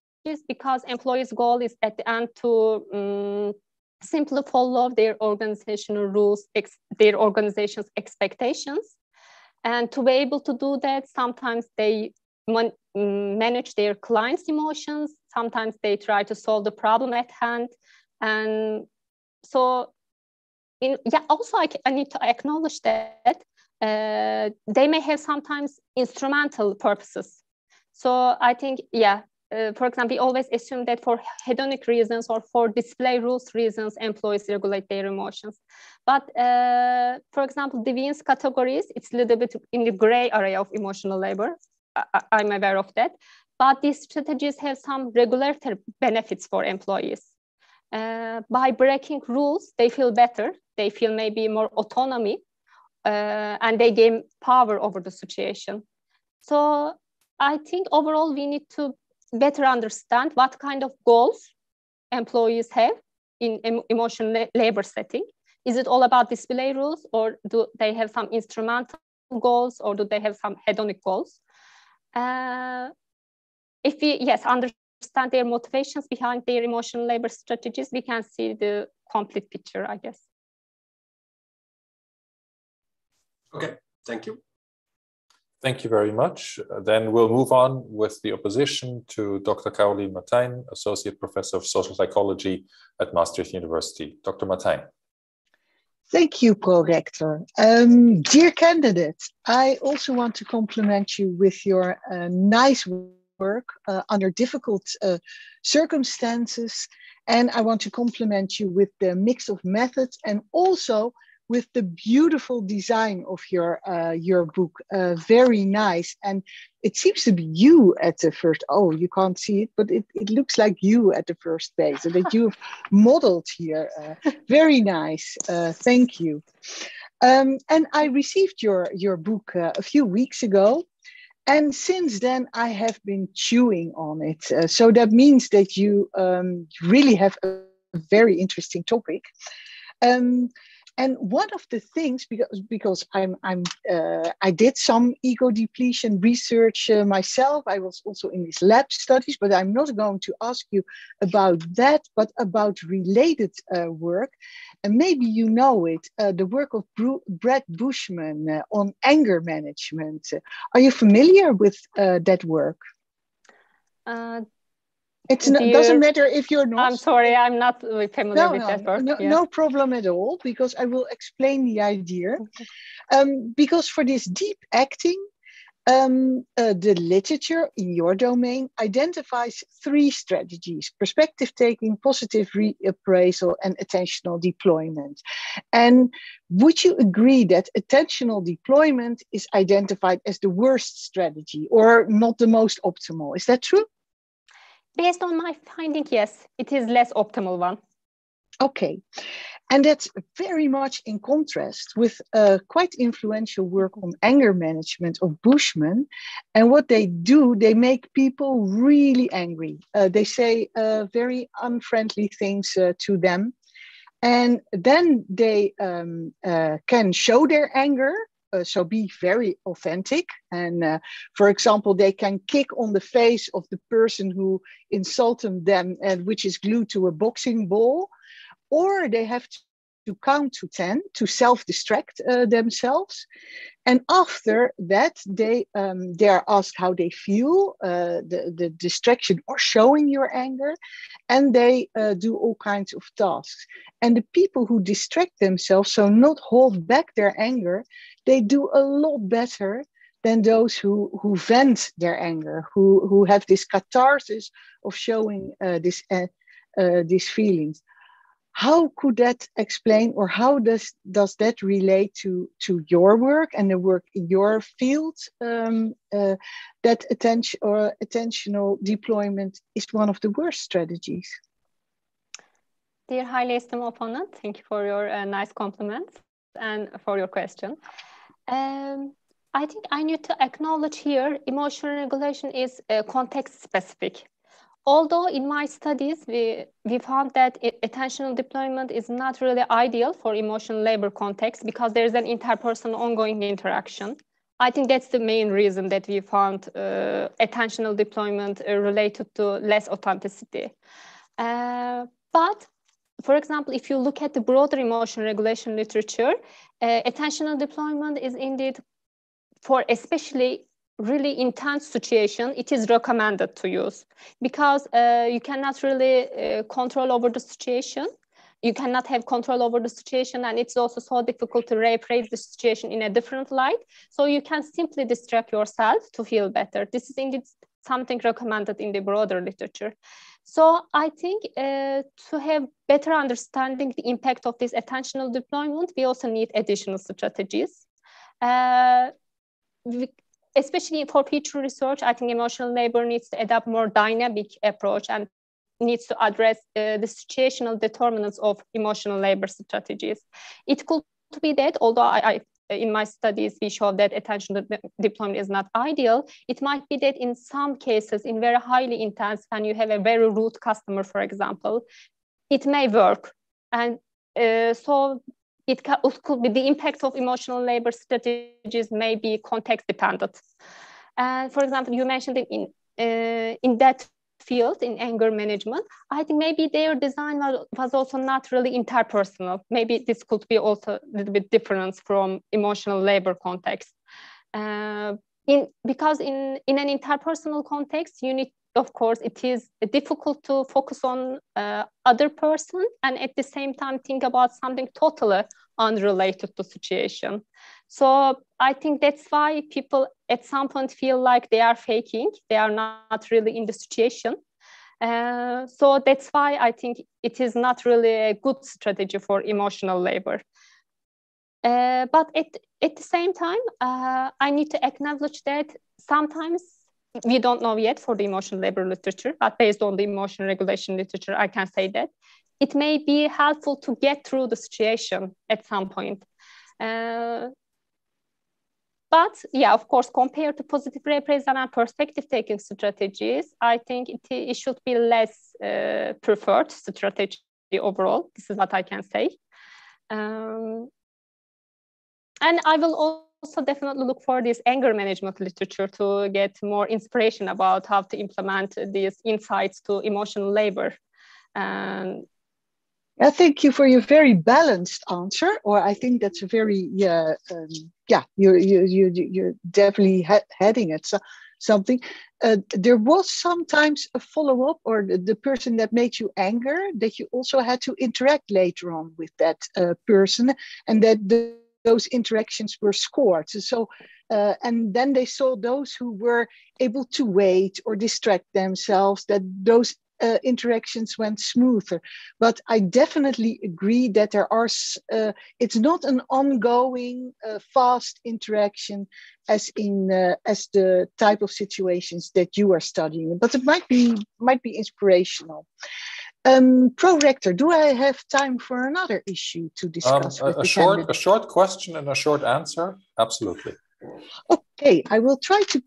because employees' goal is at the end to um, simply follow their organizational rules, their organization's expectations. And to be able to do that, sometimes they man manage their clients' emotions, sometimes they try to solve the problem at hand. And so, in, yeah, also I, I need to acknowledge that uh, they may have sometimes instrumental purposes. So I think, yeah, uh, for example, we always assume that for hedonic reasons or for display rules reasons, employees regulate their emotions. But uh, for example, deviance categories, it's a little bit in the gray area of emotional labor. I, I'm aware of that. But these strategies have some regulatory benefits for employees. Uh, by breaking rules, they feel better. They feel maybe more autonomy uh, and they gain power over the situation. So I think overall we need to better understand what kind of goals employees have in em emotional labor setting. Is it all about display rules or do they have some instrumental goals or do they have some hedonic goals? Uh, if we, yes, understand their motivations behind their emotional labor strategies, we can see the complete picture, I guess. Okay, thank you. Thank you very much. Then we'll move on with the opposition to Dr. Caroline Martijn, Associate Professor of Social Psychology at Maastricht University. Dr. Martijn. Thank you, Pro-Rector. Um, dear candidates, I also want to compliment you with your uh, nice work uh, under difficult uh, circumstances. And I want to compliment you with the mix of methods and also with the beautiful design of your uh, your book. Uh, very nice, and it seems to be you at the first. Oh, you can't see it, but it, it looks like you at the first page so that you've modeled here. Uh, very nice. Uh, thank you. Um, and I received your your book uh, a few weeks ago. And since then, I have been chewing on it. Uh, so that means that you um, really have a very interesting topic. Um, and one of the things because because I'm I'm uh, I did some ego depletion research uh, myself. I was also in these lab studies, but I'm not going to ask you about that, but about related uh, work. And maybe you know it, uh, the work of Bru Brad Bushman uh, on anger management. Are you familiar with uh, that work? It doesn't matter if you're not. I'm sorry, I'm not familiar no, with no, that word. No, yeah. no problem at all, because I will explain the idea. Okay. Um, because for this deep acting, um, uh, the literature in your domain identifies three strategies perspective taking, positive reappraisal, and attentional deployment. And would you agree that attentional deployment is identified as the worst strategy or not the most optimal? Is that true? Based on my finding, yes, it is less optimal one. Okay. And that's very much in contrast with uh, quite influential work on anger management of Bushman. And what they do, they make people really angry. Uh, they say uh, very unfriendly things uh, to them. And then they um, uh, can show their anger uh, so be very authentic. And uh, for example they can kick on the face of the person who insulted them and which is glued to a boxing ball or they have to count to 10 to self-distract uh, themselves. And after that they um, they are asked how they feel uh, the, the distraction or showing your anger and they uh, do all kinds of tasks. And the people who distract themselves so not hold back their anger they do a lot better than those who, who vent their anger who, who have this catharsis of showing uh, this uh, uh, these feelings how could that explain or how does does that relate to to your work and the work in your field? Um, uh, that attention or attentional deployment is one of the worst strategies. Dear highly esteemed opponent thank you for your uh, nice compliments and for your question. Um, I think I need to acknowledge here emotional regulation is uh, context specific although in my studies we, we found that attentional deployment is not really ideal for emotional labor context because there's an interpersonal ongoing interaction. I think that's the main reason that we found uh, attentional deployment uh, related to less authenticity. Uh, but for example, if you look at the broader emotion regulation literature, uh, attentional deployment is indeed for especially really intense situation, it is recommended to use because uh, you cannot really uh, control over the situation. You cannot have control over the situation, and it's also so difficult to rephrase the situation in a different light. So you can simply distract yourself to feel better. This is indeed something recommended in the broader literature. So I think uh, to have better understanding the impact of this attentional deployment, we also need additional strategies. Uh, we, especially for future research, I think emotional labor needs to adopt more dynamic approach and needs to address uh, the situational determinants of emotional labor strategies. It could be that, although I, I, in my studies we show that attention deployment is not ideal, it might be that in some cases, in very highly intense, when you have a very rude customer, for example, it may work. And uh, so it, could be the impact of emotional labor strategies may be context dependent. And for example, you mentioned in, uh, in that field in anger management, I think maybe their design was, also not really interpersonal. Maybe this could be also a little bit different from emotional labor context. Uh, in, because in, in an interpersonal context, you need of course, it is difficult to focus on uh, other person and at the same time think about something totally unrelated to situation. So I think that's why people at some point feel like they are faking, they are not really in the situation. Uh, so that's why I think it is not really a good strategy for emotional labor. Uh, but at, at the same time, uh, I need to acknowledge that sometimes we don't know yet for the emotional labor literature, but based on the emotion regulation literature, I can say that it may be helpful to get through the situation at some point. Uh, but yeah, of course, compared to positive reappraisal and perspective taking strategies, I think it, it should be less uh, preferred strategy overall. This is what I can say. Um, and I will also definitely look for this anger management literature to get more inspiration about how to implement these insights to emotional labor. Um, yeah, thank you for your very balanced answer. Or I think that's a very yeah um, yeah you you you you're definitely he heading at so, something. Uh, there was sometimes a follow up, or the, the, person that made you anger that you also had to interact later on with that uh, person, and that the, those interactions were scored. So. Uh, and then they saw those who were able to wait or distract themselves that those uh, interactions went smoother. But I definitely agree that there are, uh, it's not an ongoing uh, fast interaction as in uh, as the type of situations that you are studying, but it might be might be inspirational. Um, Pro-Rector, do I have time for another issue to discuss? Um, a, a short, a short question and a short answer. Absolutely. Okay, I will try to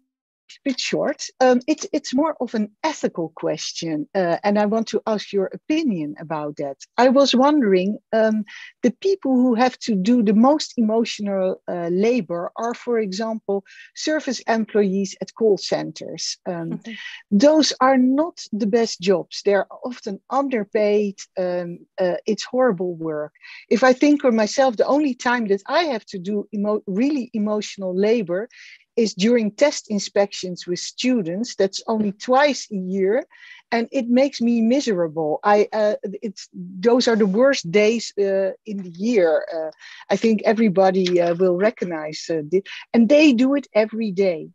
bit short. Um, it's it's more of an ethical question, uh, and I want to ask your opinion about that. I was wondering, um, the people who have to do the most emotional uh, labor are, for example, service employees at call centers. Um, mm-hmm. Those are not the best jobs. They're often underpaid. Um, uh, it's horrible work. If I think of myself, the only time that I have to do emo- really emotional labor is during test inspections with students. That's only twice a year, and it makes me miserable. I uh, it's those are the worst days uh, in the year. Uh, I think everybody uh, will recognize uh, this, and they do it every day.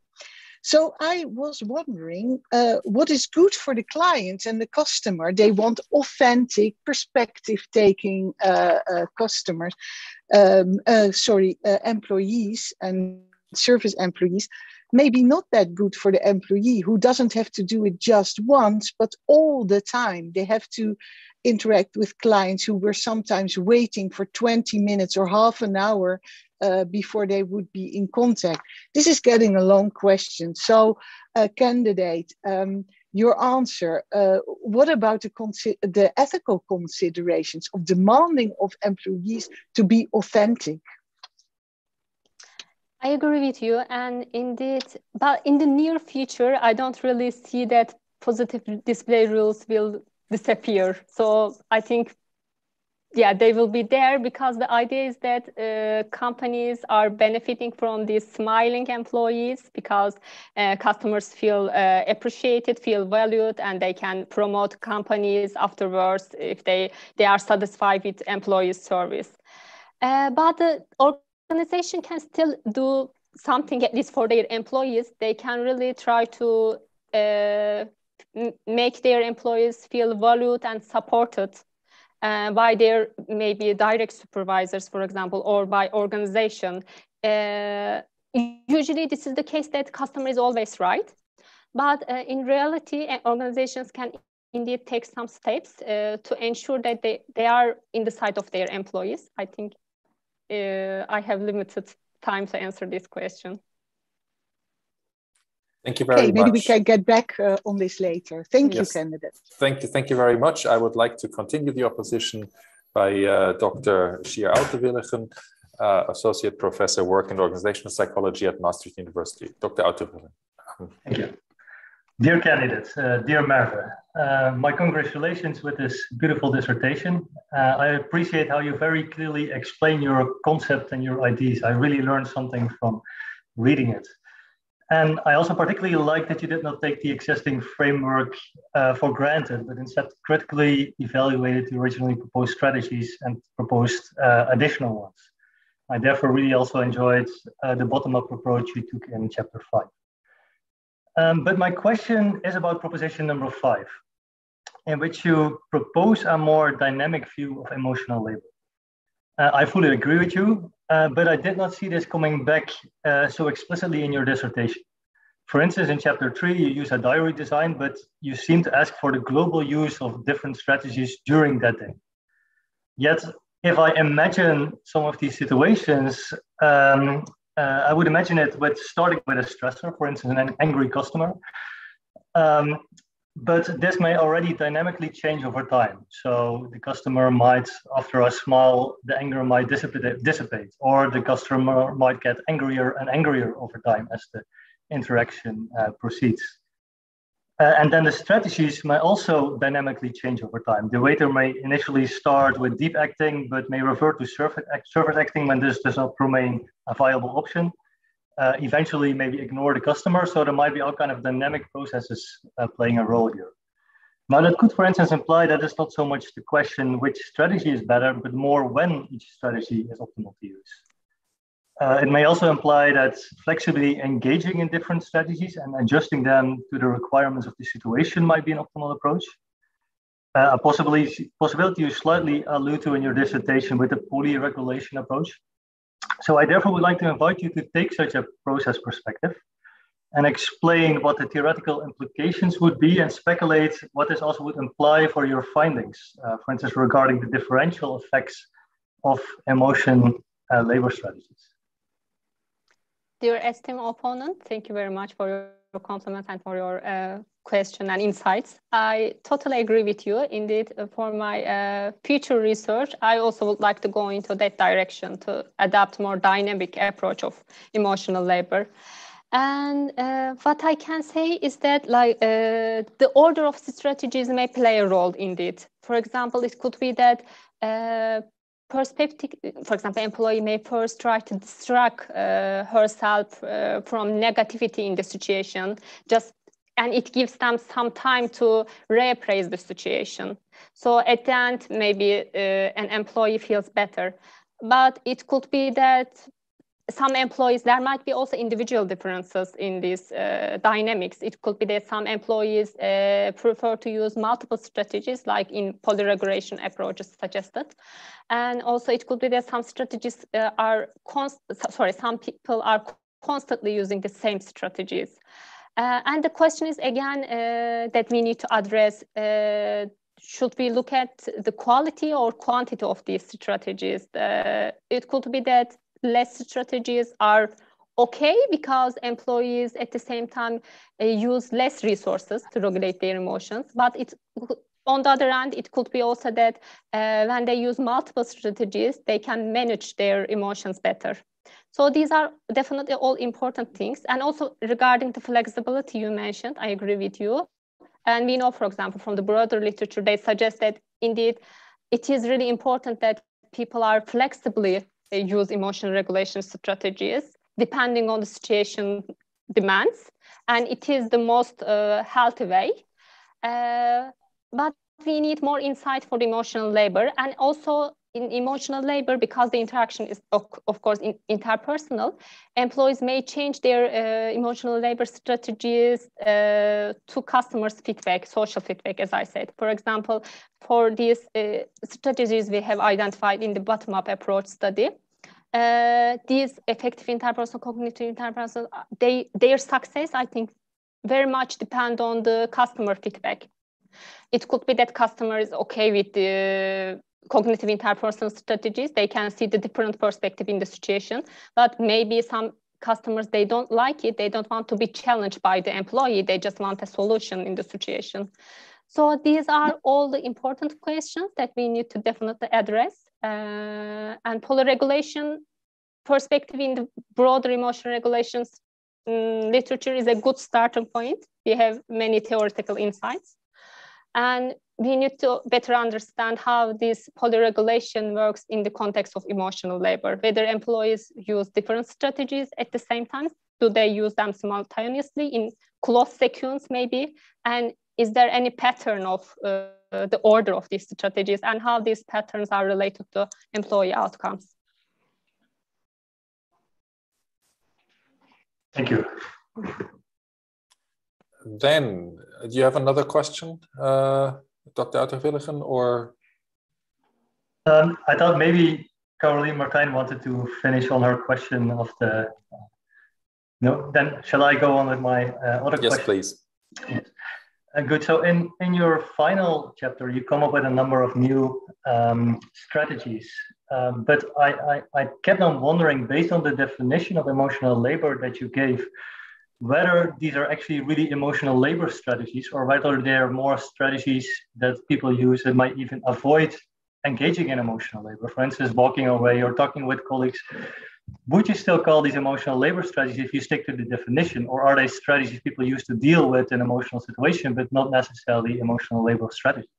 So I was wondering uh, what is good for the client and the customer. They want authentic, perspective-taking customers. Um, sorry, employees and service employees maybe not that good for the employee who doesn't have to do it just once but all the time. They have to interact with clients who were sometimes waiting for 20 minutes or half an hour uh, before they would be in contact. This is getting a long question. So uh, candidate um, your answer uh, what about the, the ethical considerations of demanding of employees to be authentic I agree with you. And indeed, but in the near future, I don't really see that positive display rules will disappear. So I think, yeah, they will be there because the idea is that uh, companies are benefiting from these smiling employees because uh, customers feel uh, appreciated, feel valued, and they can promote companies afterwards if they, they are satisfied with employees' service. Uh, but the organization can still do something at least for their employees. They can really try to uh, make their employees feel valued and supported uh, by their maybe direct supervisors for example or by organization. Uh, usually this is the case that customer is always right but uh, in reality uh, organizations can indeed take some steps uh, to ensure that they, they are in the side of their employees. I think uh, I have limited time to answer this question. Thank you very okay, much. Maybe we can get back uh, on this later. Thank yes. you, candidate. Thank you. Thank you very much. I would like to continue the opposition by uh, Dr. Sjir Uitdewilligen, uh, Associate Professor, Work and Organizational Psychology at Maastricht University. Dr. Uitdewilligen. Thank you. Dear candidate, uh, dear Merve, uh, my congratulations with this beautiful dissertation. Uh, I appreciate how you very clearly explain your concept and your ideas. I really learned something from reading it. And I also particularly like that you did not take the existing framework uh, for granted, but instead critically evaluated the originally proposed strategies and proposed uh, additional ones. I therefore really also enjoyed uh, the bottom-up approach you took in chapter five. Um, but my question is about proposition number five, in which you propose a more dynamic view of emotional labor. Uh, I fully agree with you, uh, but I did not see this coming back uh, so explicitly in your dissertation. For instance, in chapter three, you use a diary design, but you seem to ask for the global use of different strategies during that day. Yet, if I imagine some of these situations, um, uh, I would imagine it with starting with a stressor, for instance, an angry customer. Um, but this may already dynamically change over time. So the customer might, after a smile, the anger might dissipate, dissipate, or the customer might get angrier and angrier over time as the interaction uh, proceeds. Uh, and then the strategies may also dynamically change over time. The waiter may initially start with deep acting, but may revert to surface, surface acting when this does not remain a viable option uh, eventually maybe ignore the customer. So there might be all kind of dynamic processes uh, playing a role here. Now that could, for instance, imply that it's not so much the question which strategy is better, but more when each strategy is optimal to use. Uh, it may also imply that flexibly engaging in different strategies and adjusting them to the requirements of the situation might be an optimal approach. Uh, a possibility, possibility you slightly allude to in your dissertation with the poly-regulation approach, so I therefore would like to invite you to take such a process perspective and explain what the theoretical implications would be and speculate what this also would imply for your findings, uh, for instance, regarding the differential effects of emotion uh, labor strategies. Dear esteemed opponent, thank you very much for your compliment and for your uh, question and insights. I totally agree with you. Indeed, uh, for my uh, future research, I also would like to go into that direction to adapt more dynamic approach of emotional labor. And uh, what I can say is that like uh, the order of strategies may play a role indeed. For example, it could be that uh, perspective, for example, employee may first try to distract uh, herself uh, from negativity in the situation, just and it gives them some time to reappraise the situation. So at the end, maybe uh, an employee feels better. But it could be that some employees, there might be also individual differences in these uh, dynamics. It could be that some employees uh, prefer to use multiple strategies, like in polyregulation approaches suggested. And also it could be that some strategies uh, are, sorry, some people are constantly using the same strategies. Uh, and the question is again uh, that we need to address, uh, should we look at the quality or quantity of these strategies? Uh, it could be that less strategies are okay because employees at the same time uh, use less resources to regulate their emotions, but it on the other hand, it could be also that uh, when they use multiple strategies, they can manage their emotions better. So these are definitely all important things. And also regarding the flexibility you mentioned, I agree with you. And we know, for example, from the broader literature, they suggest that indeed it is really important that people are flexibly use emotion regulation strategies depending on the situation demands. And it is the most uh, healthy way. Uh, but we need more insight for emotional labor and also in emotional labor, because the interaction is, of, course, in, interpersonal, employees may change their uh, emotional labor strategies uh, to customers' feedback, social feedback, as I said. For example, for these uh, strategies we have identified in the bottom-up approach study, uh, these affective interpersonal, cognitive interpersonal, they, their success, I think, very much depend on the customer feedback. It could be that customer is okay with the cognitive interpersonal strategies. They can see the different perspective in the situation, but maybe some customers, they don't like it. They don't want to be challenged by the employee. They just want a solution in the situation. So these are all the important questions that we need to definitely address. Uh, and polyregulation perspective in the broader emotion regulations um, literature is a good starting point. We have many theoretical insights. And we need to better understand how this polyregulation works in the context of emotional labor, whether employees use different strategies at the same time. Do they use them simultaneously in close sequence maybe? And is there any pattern of uh, the order of these strategies and how these patterns are related to employee outcomes? Thank you. Then, do you have another question? Uh, Dr. Uitdewilligen, or? Um, I thought maybe Caroline Martijn wanted to finish on her question of the. no, then shall I go on with my uh, other yes, question? Please. Yes, uh, good. So in in your final chapter, you come up with a number of new um, strategies, um, but I, I I kept on wondering, based on the definition of emotional labor that you gave, whether these are actually really emotional labor strategies or whether they're more strategies that people use that might even avoid engaging in emotional labor. For instance, walking away or talking with colleagues. Would you still call these emotional labor strategies if you stick to the definition, or are they strategies people use to deal with an emotional situation, but not necessarily emotional labor strategies?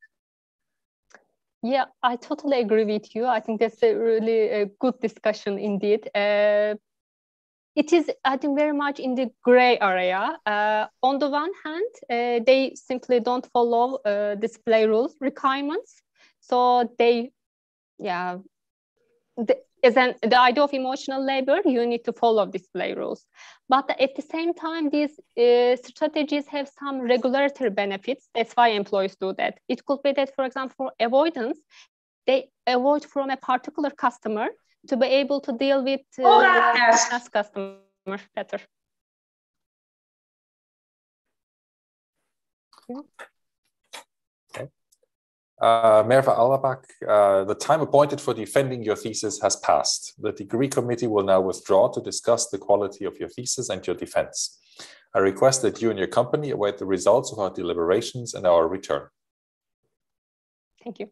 Yeah, I totally agree with you. I think that's a really a good discussion indeed. Uh, it is, I think, very much in the gray area. Uh, on the one hand, uh, they simply don't follow uh, display rules requirements. So they, yeah, the, as an, the idea of emotional labor, you need to follow display rules. But at the same time, these uh, strategies have some regulatory benefits. That's why employees do that. It could be that, for example, for avoidance, they avoid from a particular customer to be able to deal with uh, oh, customer better. Okay. Uh, Merve Alabak, uh, the time appointed for defending your thesis has passed. The degree committee will now withdraw to discuss the quality of your thesis and your defense. I request that you and your company await the results of our deliberations and our return. Thank you.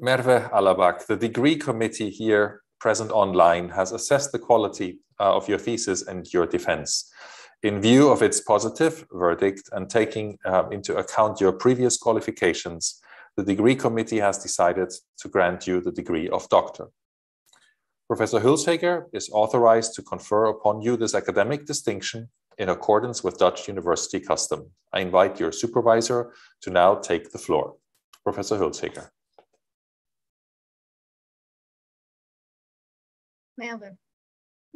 Merve Alabak, the degree committee here present online has assessed the quality uh, of your thesis and your defense. In view of its positive verdict and taking uh, into account your previous qualifications, the degree committee has decided to grant you the degree of doctor. Professor Hülsheger is authorized to confer upon you this academic distinction in accordance with Dutch university custom. I invite your supervisor to now take the floor. Professor Hülsheger. Melvin,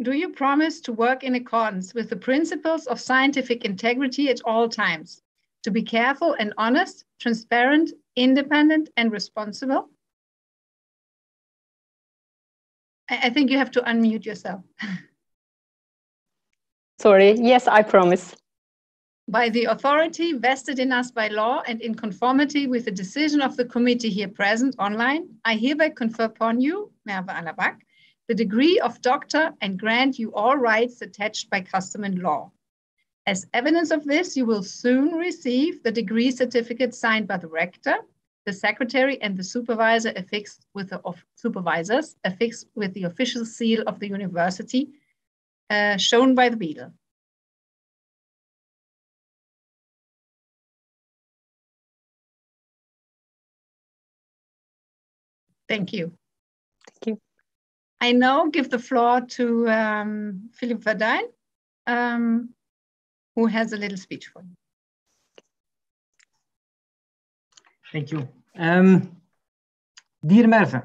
do you promise to work in accordance with the principles of scientific integrity at all times, to be careful and honest, transparent, independent, and responsible? I think you have to unmute yourself. Sorry, yes, I promise. By the authority vested in us by law and in conformity with the decision of the committee here present online, I hereby confer upon you, Merve Alabak, the degree of doctor and grant you all rights attached by custom and law. As evidence of this, you will soon receive the degree certificate signed by the rector, the secretary, and the supervisor affixed with the supervisors affixed with the official seal of the university, uh, shown by the beadle. Thank you. Thank you. I now give the floor to um, Philip Verduyn, um, who has a little speech for you. Thank you. Um, dear Merve,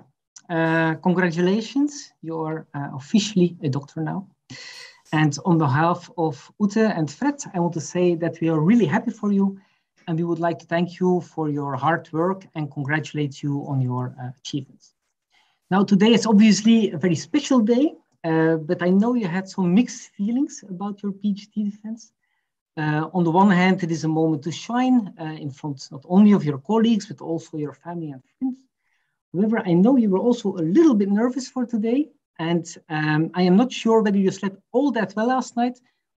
uh, congratulations. You're uh, officially a doctor now. And on behalf of Ute and Fred, I want to say that we are really happy for you and we would like to thank you for your hard work and congratulate you on your uh, achievements. Now, today is obviously a very special day, uh, but I know you had some mixed feelings about your PhD defense. Uh, on the one hand, it is a moment to shine uh, in front not only of your colleagues, but also your family and friends. However, I know you were also a little bit nervous for today, and um, I am not sure whether you slept all that well last night,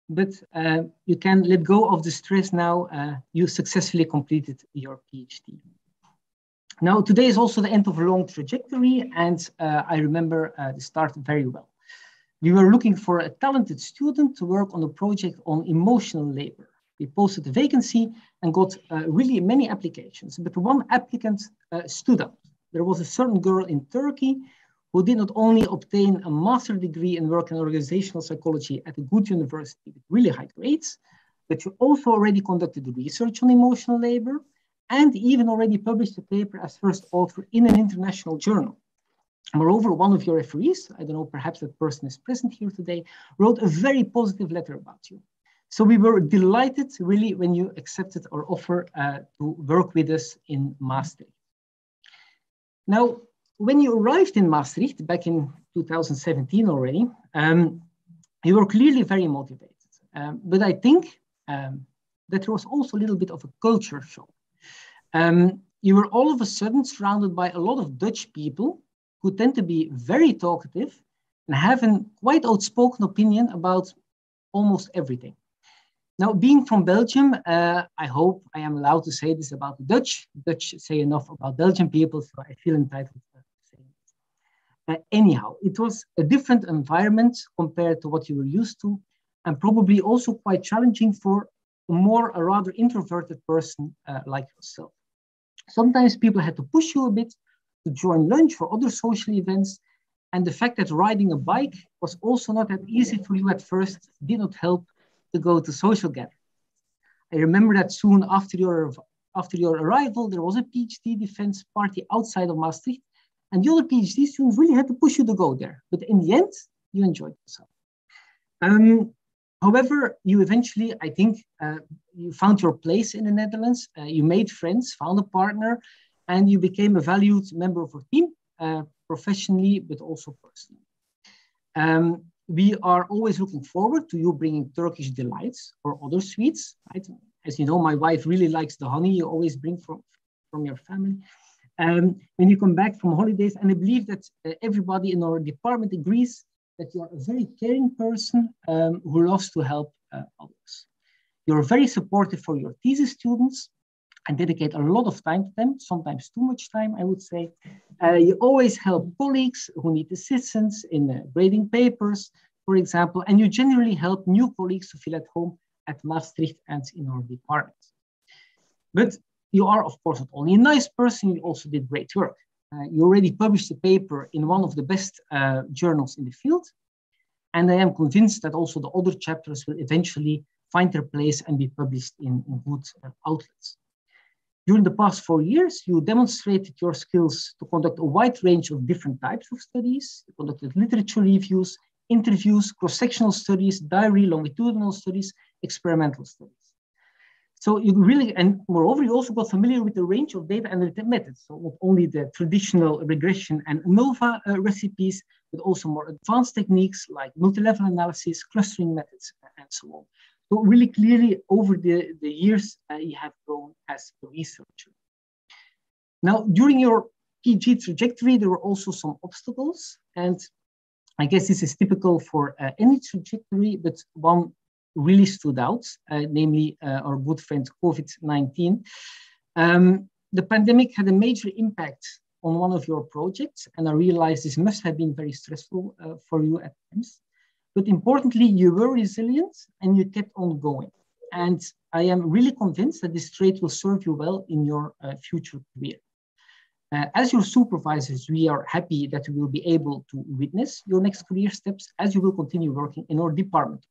but uh, you can let go of the stress now. Uh, you successfully completed your PhD. Now, today is also the end of a long trajectory, and uh, I remember uh, the start very well. We were looking for a talented student to work on a project on emotional labor. We posted a vacancy and got uh, really many applications, but one applicant uh, stood out. There was a certain girl in Turkey who did not only obtain a master degree in work and organizational psychology at a good university with really high grades, but she also already conducted research on emotional labor and even already published a paper as first author in an international journal. Moreover, one of your referees, I don't know, perhaps that person is present here today, wrote a very positive letter about you. So we were delighted really when you accepted our offer uh, to work with us in Maastricht. Now, when you arrived in Maastricht back in 2017 already, um, you were clearly very motivated. Um, but I think um, that there was also a little bit of a culture shock. Um, you were all of a sudden surrounded by a lot of Dutch people who tend to be very talkative and have a quite outspoken opinion about almost everything. Now, being from Belgium, uh, I hope I am allowed to say this about the Dutch. Dutch say enough about Belgian people, so I feel entitled to say it. Uh, anyhow, it was a different environment compared to what you were used to, and probably also quite challenging for a more a rather introverted person uh, like yourself. Sometimes people had to push you a bit to join lunch or other social events. And the fact that riding a bike was also not that easy for you at first did not help to go to social gatherings. I remember that soon after your, after your arrival, there was a PhD defense party outside of Maastricht, and the other PhD students really had to push you to go there. But in the end, you enjoyed yourself. Um, However, you eventually, I think, uh, you found your place in the Netherlands. Uh, you made friends, found a partner, and you became a valued member of our team, uh, professionally, but also personally. Um, we are always looking forward to you bringing Turkish delights or other sweets. Right? As you know, my wife really likes the honey you always bring from, from your family. Um, when you come back from holidays, and I believe that uh, everybody in our department agrees that you are a very caring person um, who loves to help uh, others. You're very supportive for your thesis students, and dedicate a lot of time to them, sometimes too much time, I would say. Uh, you always help colleagues who need assistance in uh, grading papers, for example, and you generally help new colleagues to feel at home at Maastricht and in our department. But you are, of course, not only a nice person, you also did great work. Uh, you already published a paper in one of the best uh, journals in the field. And I am convinced that also the other chapters will eventually find their place and be published in, in good uh, outlets. During the past four years, you demonstrated your skills to conduct a wide range of different types of studies. You conducted literature reviews, interviews, cross-sectional studies, diary, longitudinal studies, experimental studies. So you really, and moreover, you also got familiar with the range of data analytic methods. So not only the traditional regression and ANOVA uh, recipes, but also more advanced techniques like multi-level analysis, clustering methods, and so on. So really clearly over the, the years, uh, you have grown as a researcher. Now, during your PG trajectory, there were also some obstacles. And I guess this is typical for uh, any trajectory, but one really stood out, uh, namely uh, our good friend COVID-19. Um, the pandemic had a major impact on one of your projects, and I realize this must have been very stressful uh, for you at times. But importantly, you were resilient and you kept on going. And I am really convinced that this trait will serve you well in your uh, future career. Uh, as your supervisors, we are happy that we will be able to witness your next career steps as you will continue working in our department.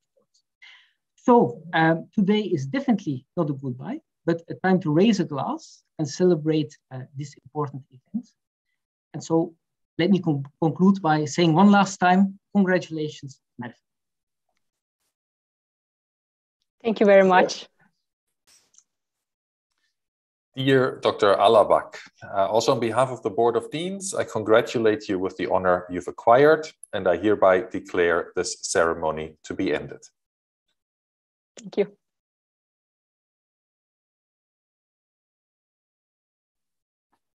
So um, today is definitely not a goodbye, but a time to raise a glass and celebrate uh, this important event. And so let me con conclude by saying one last time, congratulations, Merve. Thank you very much. Dear Dr. Alabak, uh, also on behalf of the Board of Deans, I congratulate you with the honor you've acquired, and I hereby declare this ceremony to be ended. Thank you.